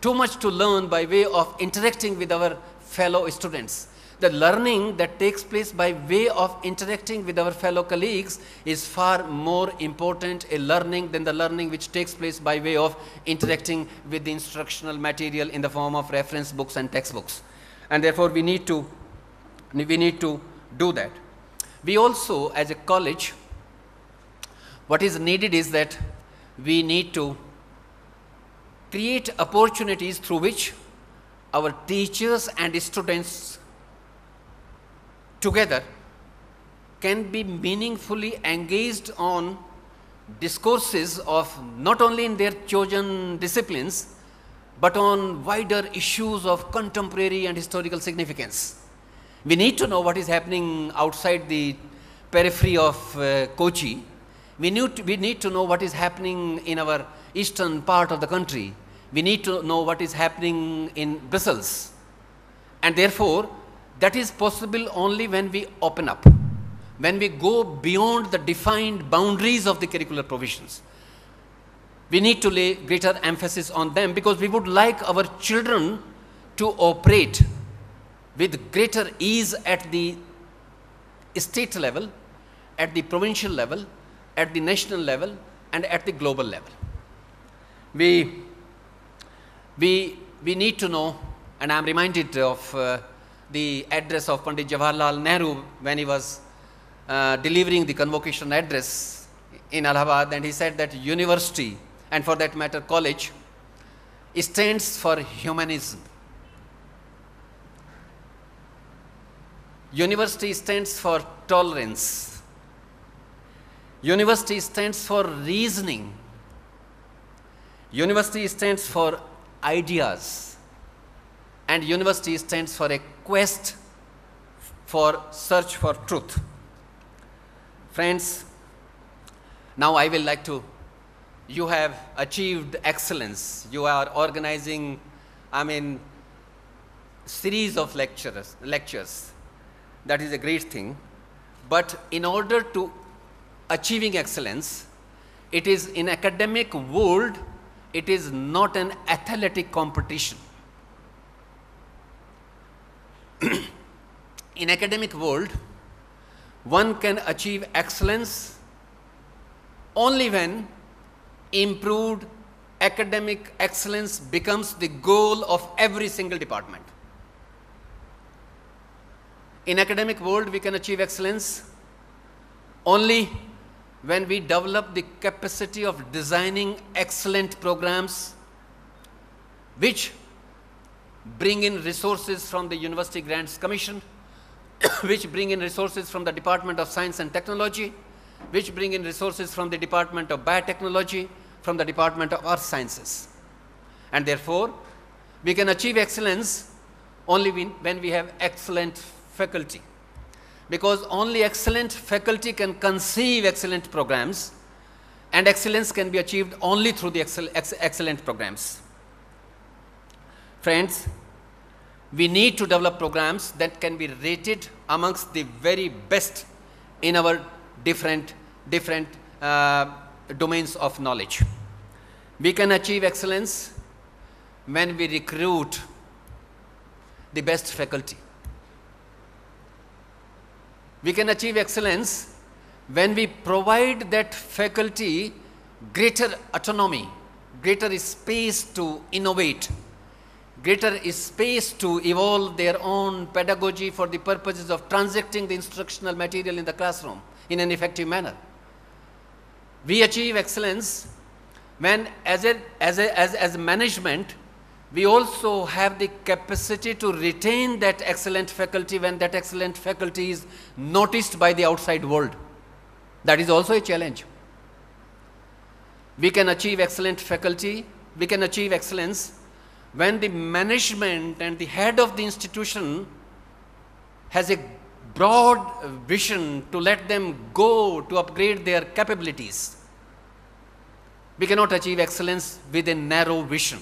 too much to learn by way of interacting with our fellow students. The learning that takes place by way of interacting with our fellow colleagues is far more important a learning than the learning which takes place by way of interacting with the instructional material in the form of reference books and textbooks. And therefore, we need to, we need to do that. We also, as a college, what is needed is that we need to create opportunities through which our teachers and students together can be meaningfully engaged on discourses of not only in their chosen disciplines but on wider issues of contemporary and historical significance. We need to know what is happening outside the periphery of uh, Kochi. We need, to, we need to know what is happening in our eastern part of the country. We need to know what is happening in Brussels. And therefore, that is possible only when we open up, when we go beyond the defined boundaries of the curricular provisions we need to lay greater emphasis on them because we would like our children to operate with greater ease at the state level, at the provincial level, at the national level, and at the global level. We, we, we need to know, and I'm reminded of uh, the address of Pandit Jawaharlal Nehru when he was uh, delivering the convocation address in Allahabad, and he said that university and for that matter college stands for humanism. University stands for tolerance. University stands for reasoning. University stands for ideas. And university stands for a quest for search for truth. Friends, now I will like to you have achieved excellence. You are organizing, I mean, series of lectures, lectures. That is a great thing. But in order to achieving excellence, it is in academic world, it is not an athletic competition. in academic world, one can achieve excellence only when improved academic excellence becomes the goal of every single department. In academic world, we can achieve excellence only when we develop the capacity of designing excellent programs which bring in resources from the University Grants Commission, which bring in resources from the Department of Science and Technology, which bring in resources from the Department of Biotechnology, from the Department of Earth Sciences. And therefore, we can achieve excellence only when we have excellent faculty. Because only excellent faculty can conceive excellent programs, and excellence can be achieved only through the excel ex excellent programs. Friends, we need to develop programs that can be rated amongst the very best in our different, different uh, domains of knowledge. We can achieve excellence when we recruit the best faculty. We can achieve excellence when we provide that faculty greater autonomy, greater space to innovate, greater space to evolve their own pedagogy for the purposes of transacting the instructional material in the classroom in an effective manner. We achieve excellence when as a, as a, as, as management, we also have the capacity to retain that excellent faculty when that excellent faculty is noticed by the outside world. That is also a challenge. We can achieve excellent faculty, we can achieve excellence when the management and the head of the institution has a broad vision to let them go to upgrade their capabilities. We cannot achieve excellence with a narrow vision.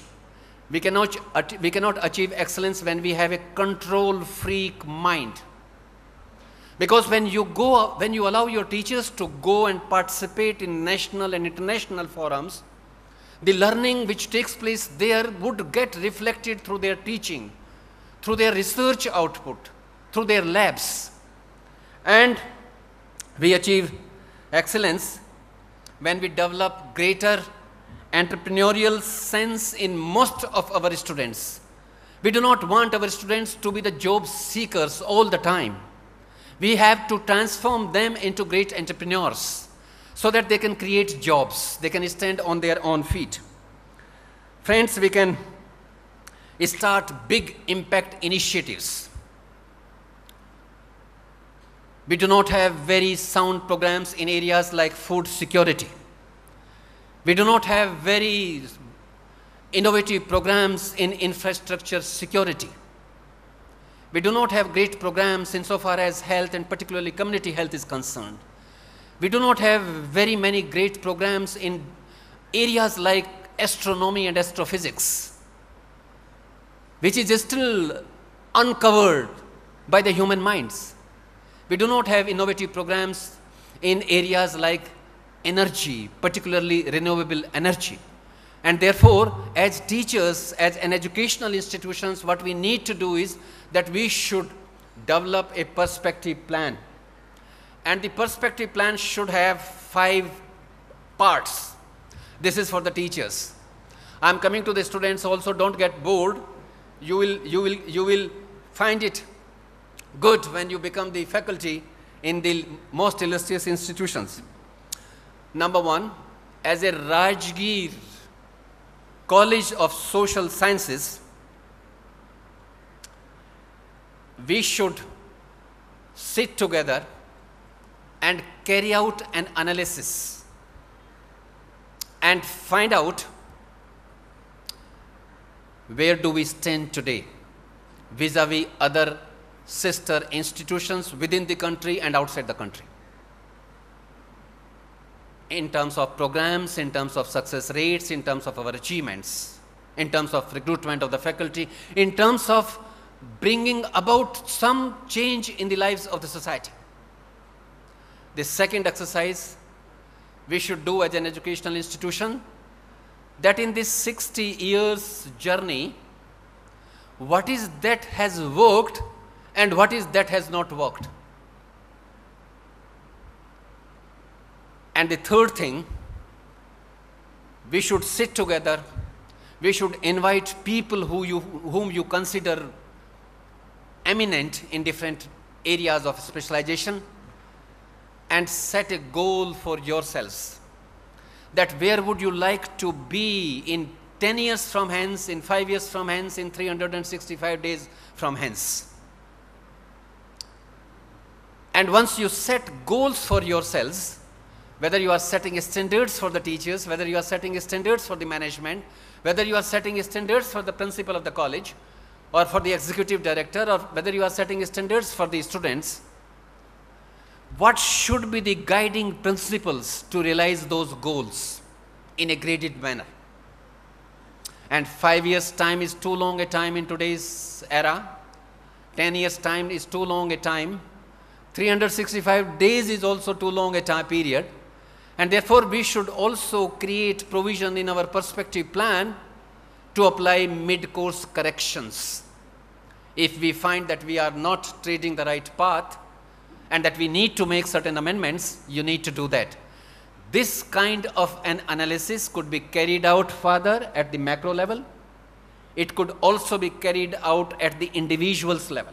We cannot, we cannot achieve excellence when we have a control freak mind. Because when you go, when you allow your teachers to go and participate in national and international forums, the learning which takes place there would get reflected through their teaching, through their research output, through their labs. And we achieve excellence when we develop greater entrepreneurial sense in most of our students. We do not want our students to be the job seekers all the time. We have to transform them into great entrepreneurs so that they can create jobs, they can stand on their own feet. Friends, we can start big impact initiatives. We do not have very sound programs in areas like food security. We do not have very innovative programs in infrastructure security. We do not have great programs insofar as health and particularly community health is concerned. We do not have very many great programs in areas like astronomy and astrophysics, which is still uncovered by the human minds. We do not have innovative programs in areas like energy, particularly renewable energy. And therefore, as teachers, as an educational institutions, what we need to do is that we should develop a perspective plan. And the perspective plan should have five parts. This is for the teachers. I'm coming to the students also, don't get bored. You will, you will, you will find it good when you become the faculty in the most illustrious institutions. Number one, as a Rajagiri College of Social Sciences, we should sit together and carry out an analysis and find out where do we stand today vis-a-vis other sister institutions within the country and outside the country in terms of programs, in terms of success rates, in terms of our achievements, in terms of recruitment of the faculty, in terms of bringing about some change in the lives of the society. The second exercise we should do as an educational institution that in this 60 years journey, what is that has worked and what is that has not worked. And the third thing, we should sit together, we should invite people who you, whom you consider eminent in different areas of specialization and set a goal for yourselves. That where would you like to be in 10 years from hence, in 5 years from hence, in 365 days from hence. And once you set goals for yourselves, whether you are setting standards for the teachers, whether you are setting standards for the management, whether you are setting standards for the principal of the college or for the executive director or whether you are setting standards for the students, what should be the guiding principles to realize those goals in a graded manner? And five years time is too long a time in today's era. 10 years time is too long a time. 365 days is also too long a time period. And therefore, we should also create provision in our perspective plan to apply mid-course corrections. If we find that we are not treading the right path and that we need to make certain amendments, you need to do that. This kind of an analysis could be carried out further at the macro level. It could also be carried out at the individual's level.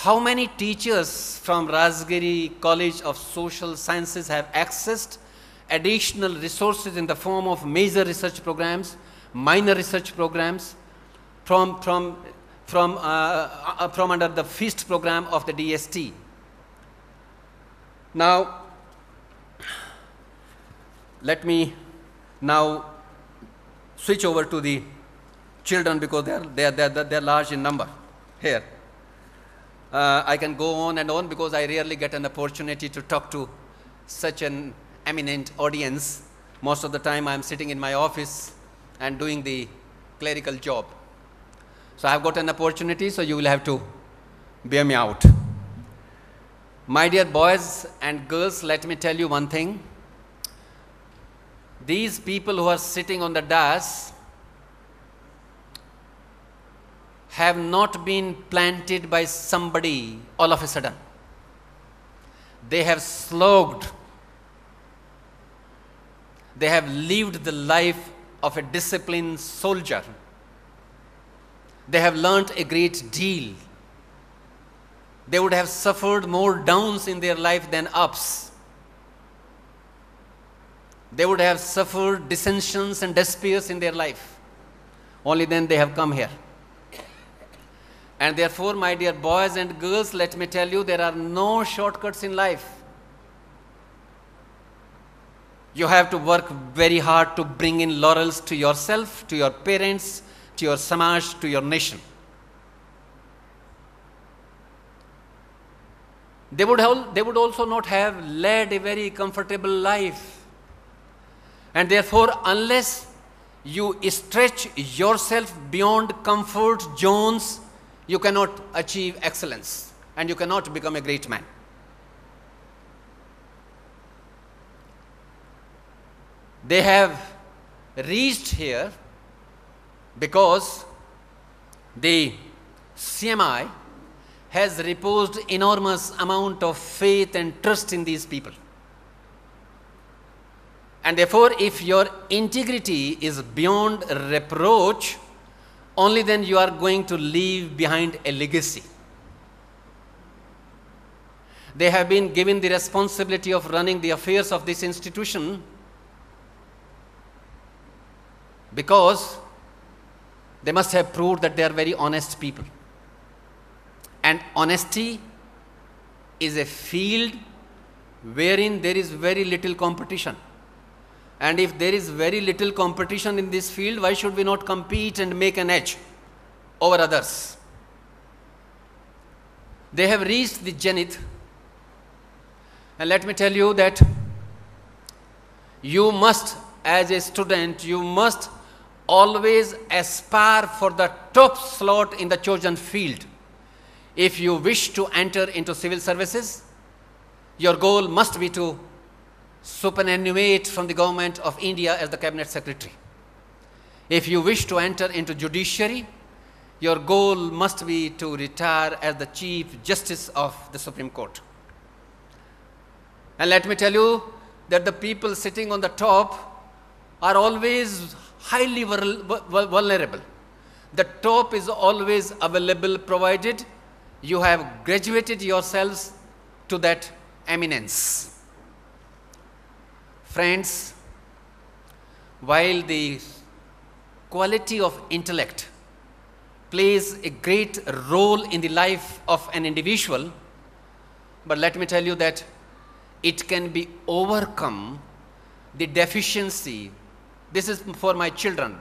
How many teachers from Rajagiri College of Social Sciences have accessed additional resources in the form of major research programs, minor research programs from, from, from, uh, uh, from under the FIST program of the DST? Now, let me now switch over to the children because they are, they are, they are, they are large in number here. Uh, I can go on and on because I rarely get an opportunity to talk to such an eminent audience. Most of the time I'm sitting in my office and doing the clerical job. So I've got an opportunity, so you will have to bear me out. My dear boys and girls, let me tell you one thing. These people who are sitting on the dais have not been planted by somebody all of a sudden. They have slogged. They have lived the life of a disciplined soldier. They have learnt a great deal. They would have suffered more downs in their life than ups. They would have suffered dissensions and despairs in their life. Only then they have come here. And therefore, my dear boys and girls, let me tell you, there are no shortcuts in life. You have to work very hard to bring in laurels to yourself, to your parents, to your samaj, to your nation. They would, have, they would also not have led a very comfortable life. And therefore, unless you stretch yourself beyond comfort zones, you cannot achieve excellence and you cannot become a great man. They have reached here because the CMI has reposed enormous amount of faith and trust in these people. And therefore, if your integrity is beyond reproach, only then you are going to leave behind a legacy. They have been given the responsibility of running the affairs of this institution because they must have proved that they are very honest people. And honesty is a field wherein there is very little competition. And if there is very little competition in this field, why should we not compete and make an edge over others? They have reached the zenith. And let me tell you that you must, as a student, you must always aspire for the top slot in the chosen field. If you wish to enter into civil services, your goal must be to superannuate from the government of India as the cabinet secretary. If you wish to enter into judiciary, your goal must be to retire as the chief justice of the Supreme Court. And let me tell you that the people sitting on the top are always highly vulnerable. The top is always available provided you have graduated yourselves to that eminence. Friends, while the quality of intellect plays a great role in the life of an individual, but let me tell you that it can be overcome the deficiency. This is for my children.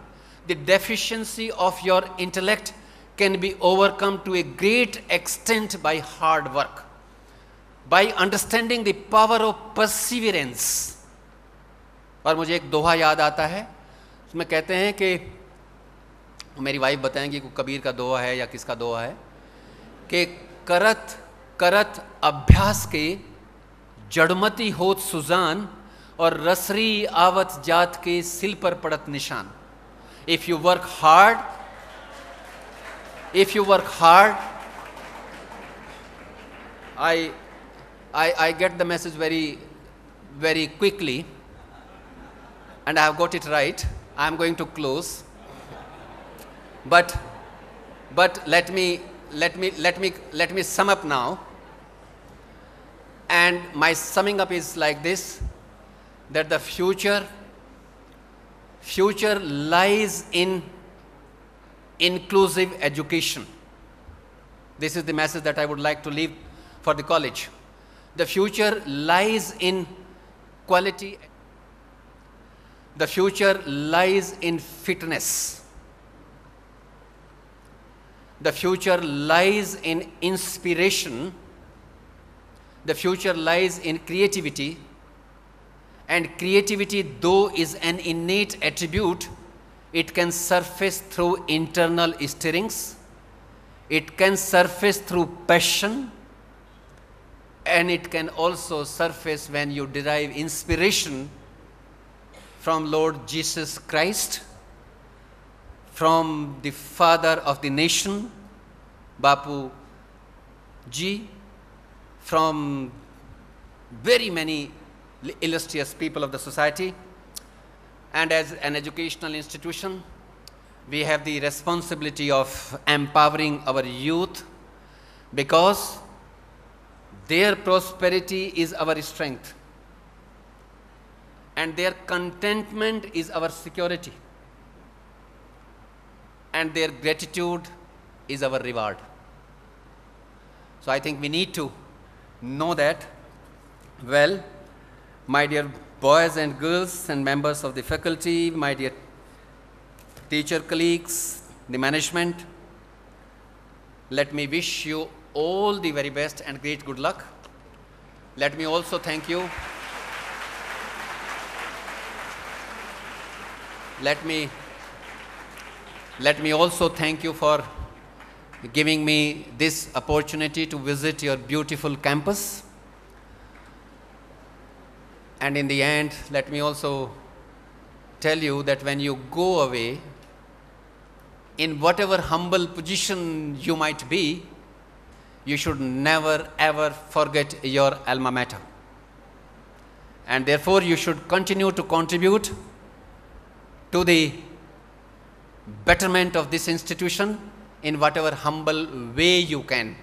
The deficiency of your intellect can be overcome to a great extent by hard work, by understanding the power of perseverance और मुझे एक दोहा याद आता है, उसमें कहते हैं कि, मेरी वाइफ बताएँगी कि कबीर का दोहा है या किसका दोहा है, कि करत करत अभ्यास के जड़मती होत सुजान और रसरी आवत जात के सिल पर पड़त निशान। If you work hard if you work hard I I I get the message very very quickly and I have got it right. I am going to close. But, but let me, let me, let me, let me sum up now. And my summing up is like this, that the future, future lies in inclusive education. This is the message that I would like to leave for the college. The future lies in quality the future lies in fitness. The future lies in inspiration. The future lies in creativity. And creativity, though is an innate attribute, it can surface through internal stirrings. It can surface through passion. And it can also surface when you derive inspiration from Lord Jesus Christ, from the father of the nation, Bapu Ji, from very many illustrious people of the society. And as an educational institution, we have the responsibility of empowering our youth because their prosperity is our strength and their contentment is our security. and their gratitude is our reward. So I think we need to know that well, my dear boys and girls and members of the faculty, my dear teacher colleagues, the management, let me wish you all the very best and great good luck. Let me also thank you. Let me let me also thank you for giving me this opportunity to visit your beautiful campus. And in the end, let me also tell you that when you go away, in whatever humble position you might be, you should never ever forget your alma mater. And therefore, you should continue to contribute to the betterment of this institution in whatever humble way you can.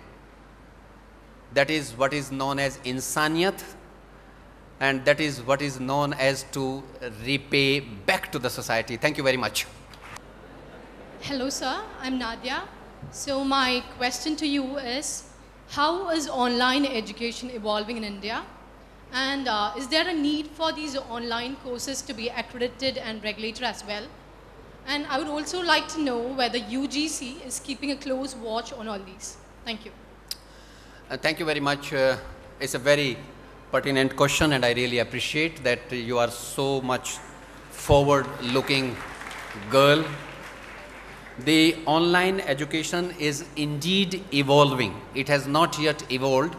That is what is known as insaniyat, and that is what is known as to repay back to the society. Thank you very much. Hello, sir. I'm Nadia. So, my question to you is How is online education evolving in India? And uh, is there a need for these online courses to be accredited and regulated as well? And I would also like to know whether UGC is keeping a close watch on all these. Thank you. Uh, thank you very much. Uh, it's a very pertinent question, and I really appreciate that you are so much forward looking girl. The online education is indeed evolving. It has not yet evolved.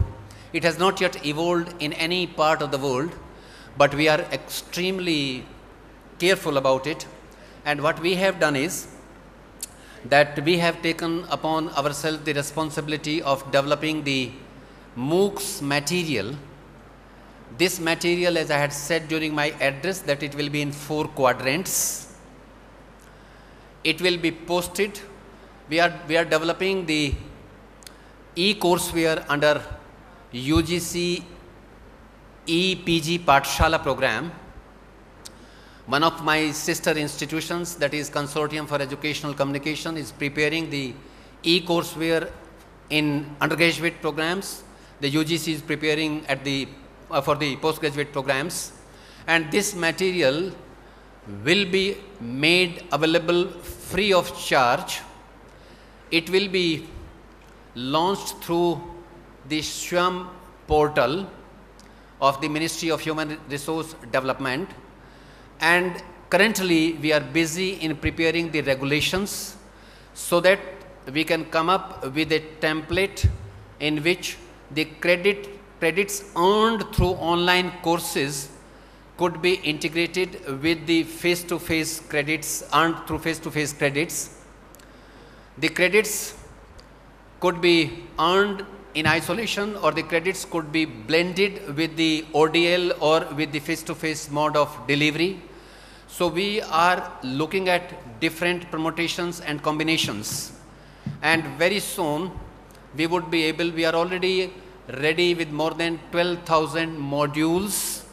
It has not yet evolved in any part of the world, but we are extremely careful about it. And what we have done is that we have taken upon ourselves the responsibility of developing the MOOCs material. This material, as I had said during my address, that it will be in four quadrants. It will be posted. We are, we are developing the e-courseware under UGC EPG Pathshala program. One of my sister institutions, that is Consortium for Educational Communication, is preparing the e-courseware in undergraduate programs. The UGC is preparing at the, uh, for the postgraduate programs. And this material will be made available free of charge. It will be launched through the SWAYAM portal of the Ministry of Human Resource Development. And currently we are busy in preparing the regulations so that we can come up with a template in which the credit credits earned through online courses could be integrated with the face to face credits earned through face to face credits. The credits could be earned in isolation or the credits could be blended with the ODL or with the face-to-face mode of delivery. So we are looking at different permutations and combinations and very soon we would be able, we are already ready with more than 12,000 modules.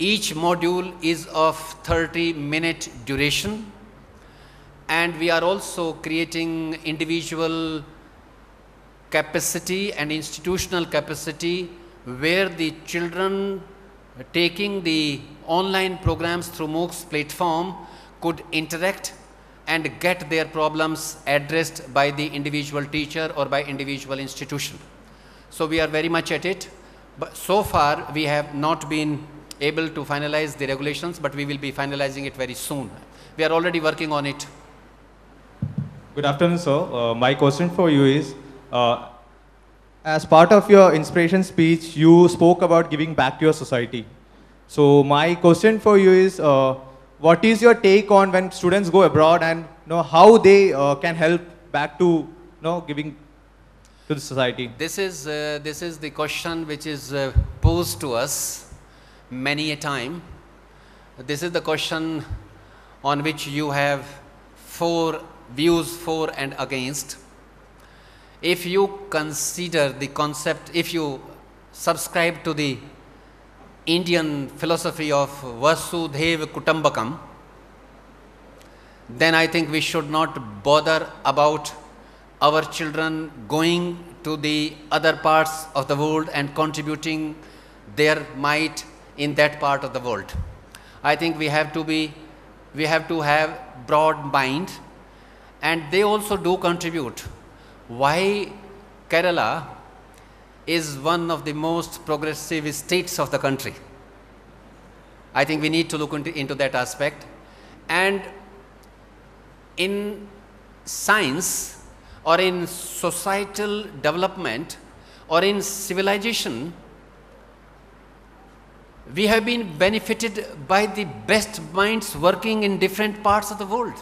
Each module is of 30 minute duration and we are also creating individual capacity and institutional capacity where the children taking the online programs through MOOCs platform could interact and get their problems addressed by the individual teacher or by individual institution. So we are very much at it. But so far we have not been able to finalize the regulations, but we will be finalizing it very soon. We are already working on it. Good afternoon, sir. Uh, my question for you is, uh, as part of your inspiration speech, you spoke about giving back to your society. So my question for you is, uh, what is your take on when students go abroad and you know, how they uh, can help back to you know, giving to the society? This is, uh, this is the question which is uh, posed to us many a time. This is the question on which you have four views for and against. If you consider the concept, if you subscribe to the Indian philosophy of Vasudhaiva Kutumbakam, then I think we should not bother about our children going to the other parts of the world and contributing their might in that part of the world. I think we have to be, we have to have broad mind and they also do contribute. Why Kerala is one of the most progressive states of the country. I think we need to look into, into that aspect. And in science or in societal development or in civilization, we have been benefited by the best minds working in different parts of the world.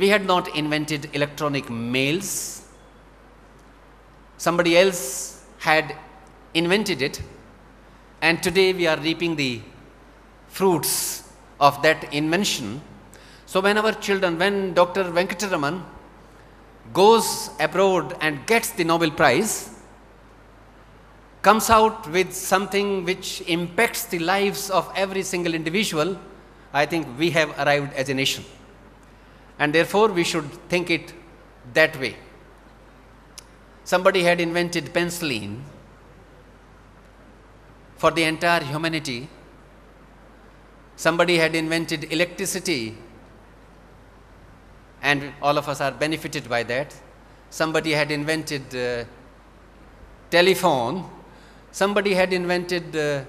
We had not invented electronic mails. Somebody else had invented it, and today we are reaping the fruits of that invention. So, when our children, when Dr. Venkataraman goes abroad and gets the Nobel Prize, comes out with something which impacts the lives of every single individual, I think we have arrived as a nation. And therefore, we should think it that way. Somebody had invented penicillin for the entire humanity. Somebody had invented electricity, and all of us are benefited by that. Somebody had invented uh, telephone. Somebody had invented uh,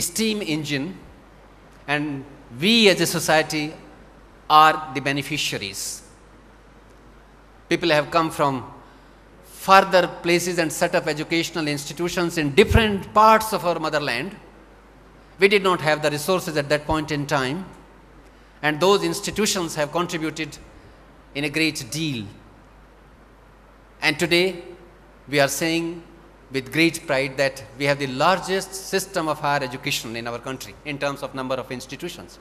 steam engine, and we as a society are the beneficiaries. People have come from further places and set up educational institutions in different parts of our motherland. We did not have the resources at that point in time, and those institutions have contributed in a great deal. And today, we are saying with great pride that we have the largest system of higher education in our country in terms of number of institutions.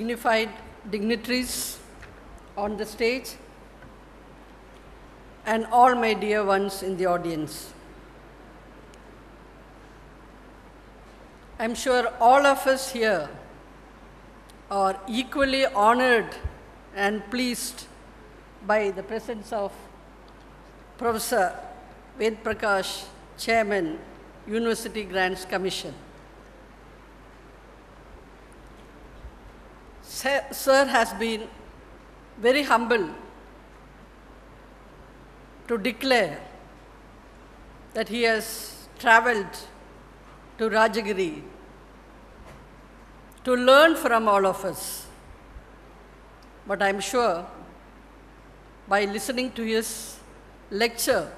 Dignified dignitaries on the stage, and all my dear ones in the audience. I'm sure all of us here are equally honored and pleased by the presence of Professor Ved Prakash, Chairman, University Grants Commission. Sir has been very humble to declare that he has traveled to Rajagiri to learn from all of us. But I'm sure by listening to his lecture,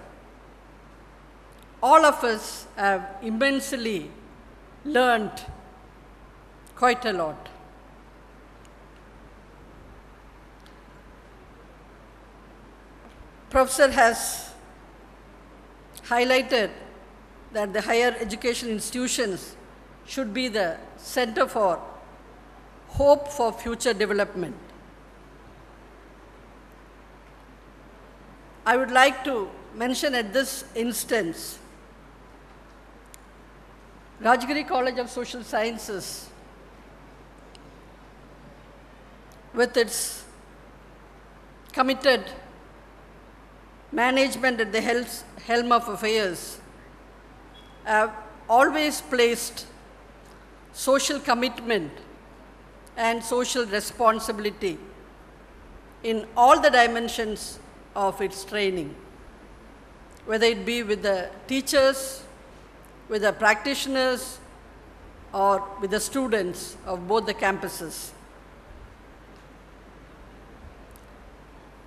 all of us have immensely learned quite a lot. Professor has highlighted that the higher education institutions should be the center for hope for future development. I would like to mention at this instance Rajagiri College of Social Sciences with its committed management at the helm of affairs have always placed social commitment and social responsibility in all the dimensions of its training, whether it be with the teachers, with the practitioners, or with the students of both the campuses.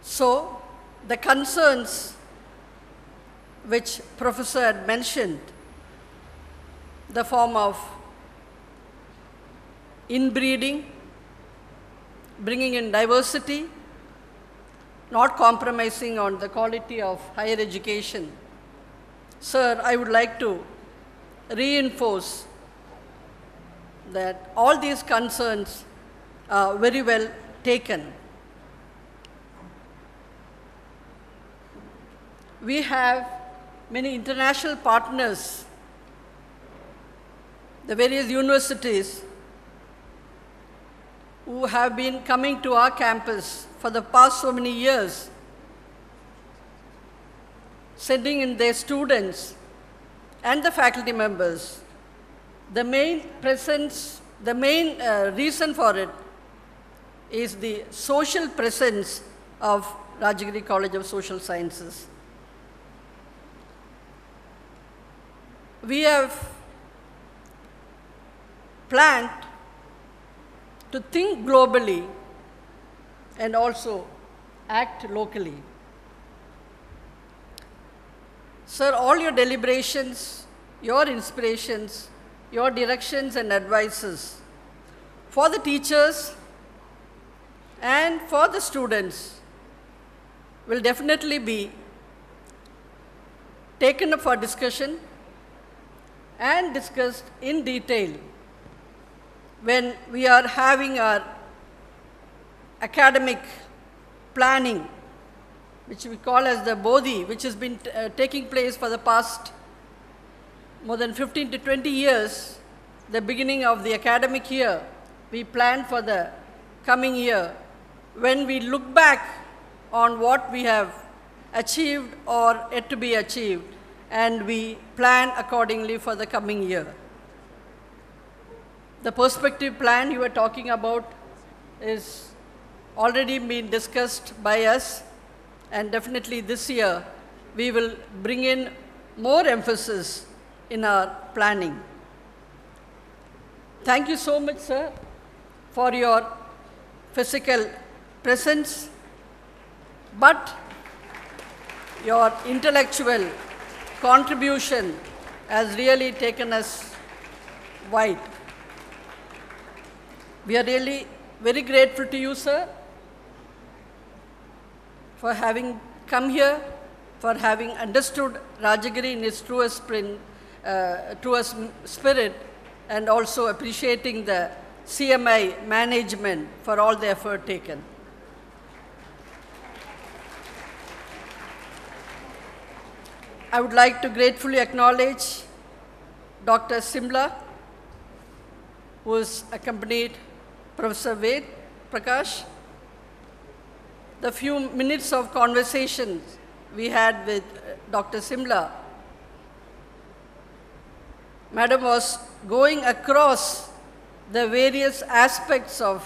So, the concerns which professor had mentioned, the form of inbreeding, bringing in diversity, not compromising on the quality of higher education. Sir, I would like to reinforce that all these concerns are very well taken. We have many international partners, the various universities who have been coming to our campus for the past so many years, sending in their students and the faculty members. The main presence, the main uh, reason for it is the social presence of Rajagiri College of Social Sciences. We have planned to think globally and also act locally. Sir, all your deliberations, your inspirations, your directions and advices for the teachers and for the students will definitely be taken up for discussion and discussed in detail when we are having our academic planning, which we call as the Bodhi, which has been uh, taking place for the past more than 15 to 20 years, the beginning of the academic year, we plan for the coming year. When we look back on what we have achieved or yet to be achieved, and we plan accordingly for the coming year. The perspective plan you were talking about is already been discussed by us, and definitely this year we will bring in more emphasis in our planning. Thank you so much, sir, for your physical presence, but your intellectual contribution has really taken us wide. We are really very grateful to you, sir, for having come here, for having understood Rajagiri in its truest, spring, uh, truest spirit, and also appreciating the CMI management for all the effort taken. I would like to gratefully acknowledge Dr. Simla, who has accompanied Professor Ved Prakash. The few minutes of conversation we had with uh, Dr. Simla, Madam was going across the various aspects of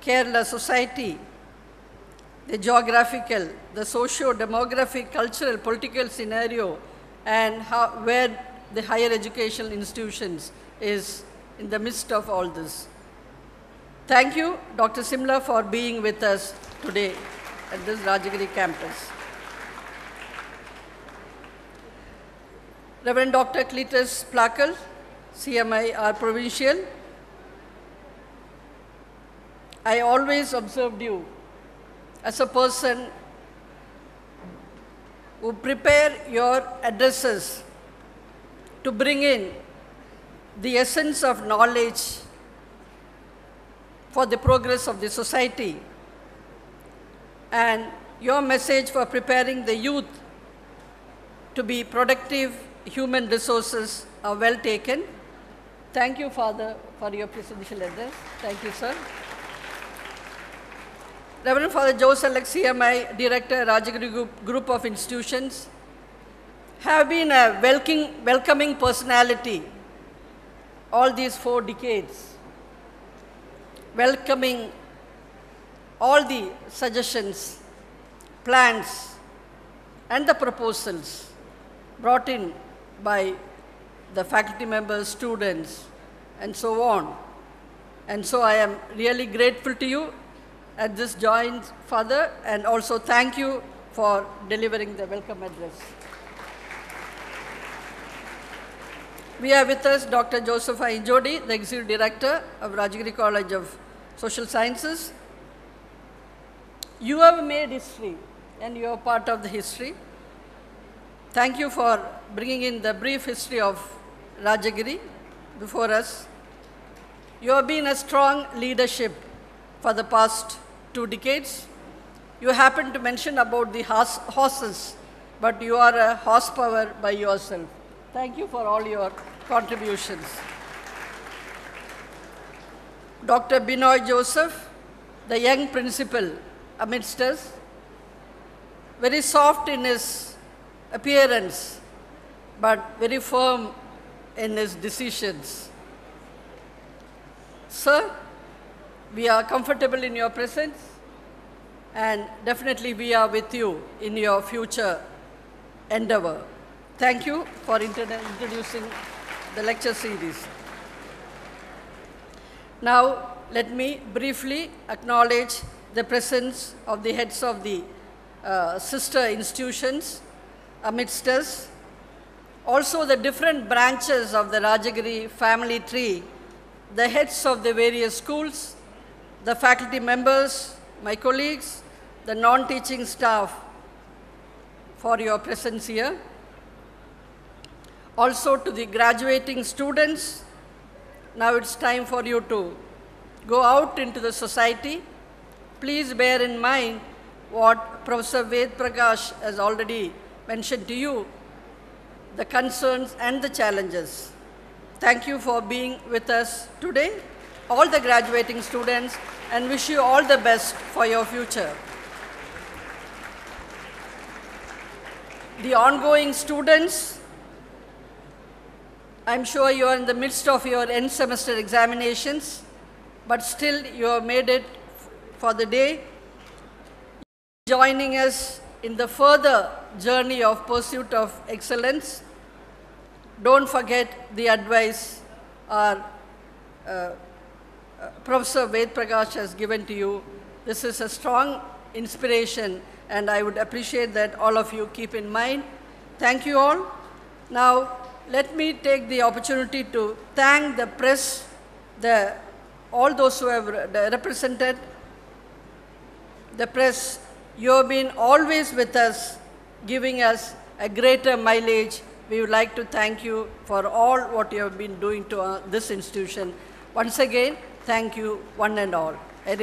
Kerala society, the geographical, the socio-demographic, cultural, political scenario, and how, where the higher educational institutions is in the midst of all this. Thank you, Dr. Simla, for being with us today at this Rajagiri campus. Reverend Dr. Cletus Plackel, CMI, our provincial. I always observed you as a person who prepare your addresses to bring in the essence of knowledge for the progress of the society and your message for preparing the youth to be productive human resources are well taken. Thank you, Father, for your presidential address. Thank you, sir. Reverend Father Joseph CMI, Director, Rajagiri Group, Group of Institutions, have been a welcoming, welcoming personality all these four decades, welcoming all the suggestions, plans, and the proposals brought in by the faculty members, students, and so on. And so I am really grateful to you at this joint, Father, and also thank you for delivering the welcome address. We have with us Dr. Joseph Injodey, the Executive Director of Rajagiri College of Social Sciences. You have made history and you are part of the history. Thank you for bringing in the brief history of Rajagiri before us. You have been a strong leadership for the past two decades. You happen to mention about the horse, horses, but you are a horsepower by yourself. Thank you for all your contributions. Dr. Binoy Joseph, the young principal amidst us, very soft in his appearance, but very firm in his decisions. Sir, we are comfortable in your presence, and definitely we are with you in your future endeavor. Thank you for introducing the lecture series. Now, let me briefly acknowledge the presence of the heads of the uh, sister institutions amidst us. Also, the different branches of the Rajagiri family tree, the heads of the various schools, the faculty members, my colleagues, the non teaching staff for your presence here. Also, to the graduating students, now it's time for you to go out into the society. Please bear in mind what Professor Ved Prakash has already mentioned to you the concerns and the challenges. Thank you for being with us today, all the graduating students, and wish you all the best for your future. The ongoing students, I'm sure you are in the midst of your end semester examinations, but still you have made it for the day. Joining us in the further journey of pursuit of excellence. Don't forget the advice our uh, Professor Ved Prakash has given to you. This is a strong inspiration, and I would appreciate that all of you keep in mind. Thank you all. Now, let me take the opportunity to thank the press, the, all those who have re- represented the press. You have been always with us, giving us a greater mileage. We would like to thank you for all what you have been doing to uh, this institution. Once again, Thank you, one and all. I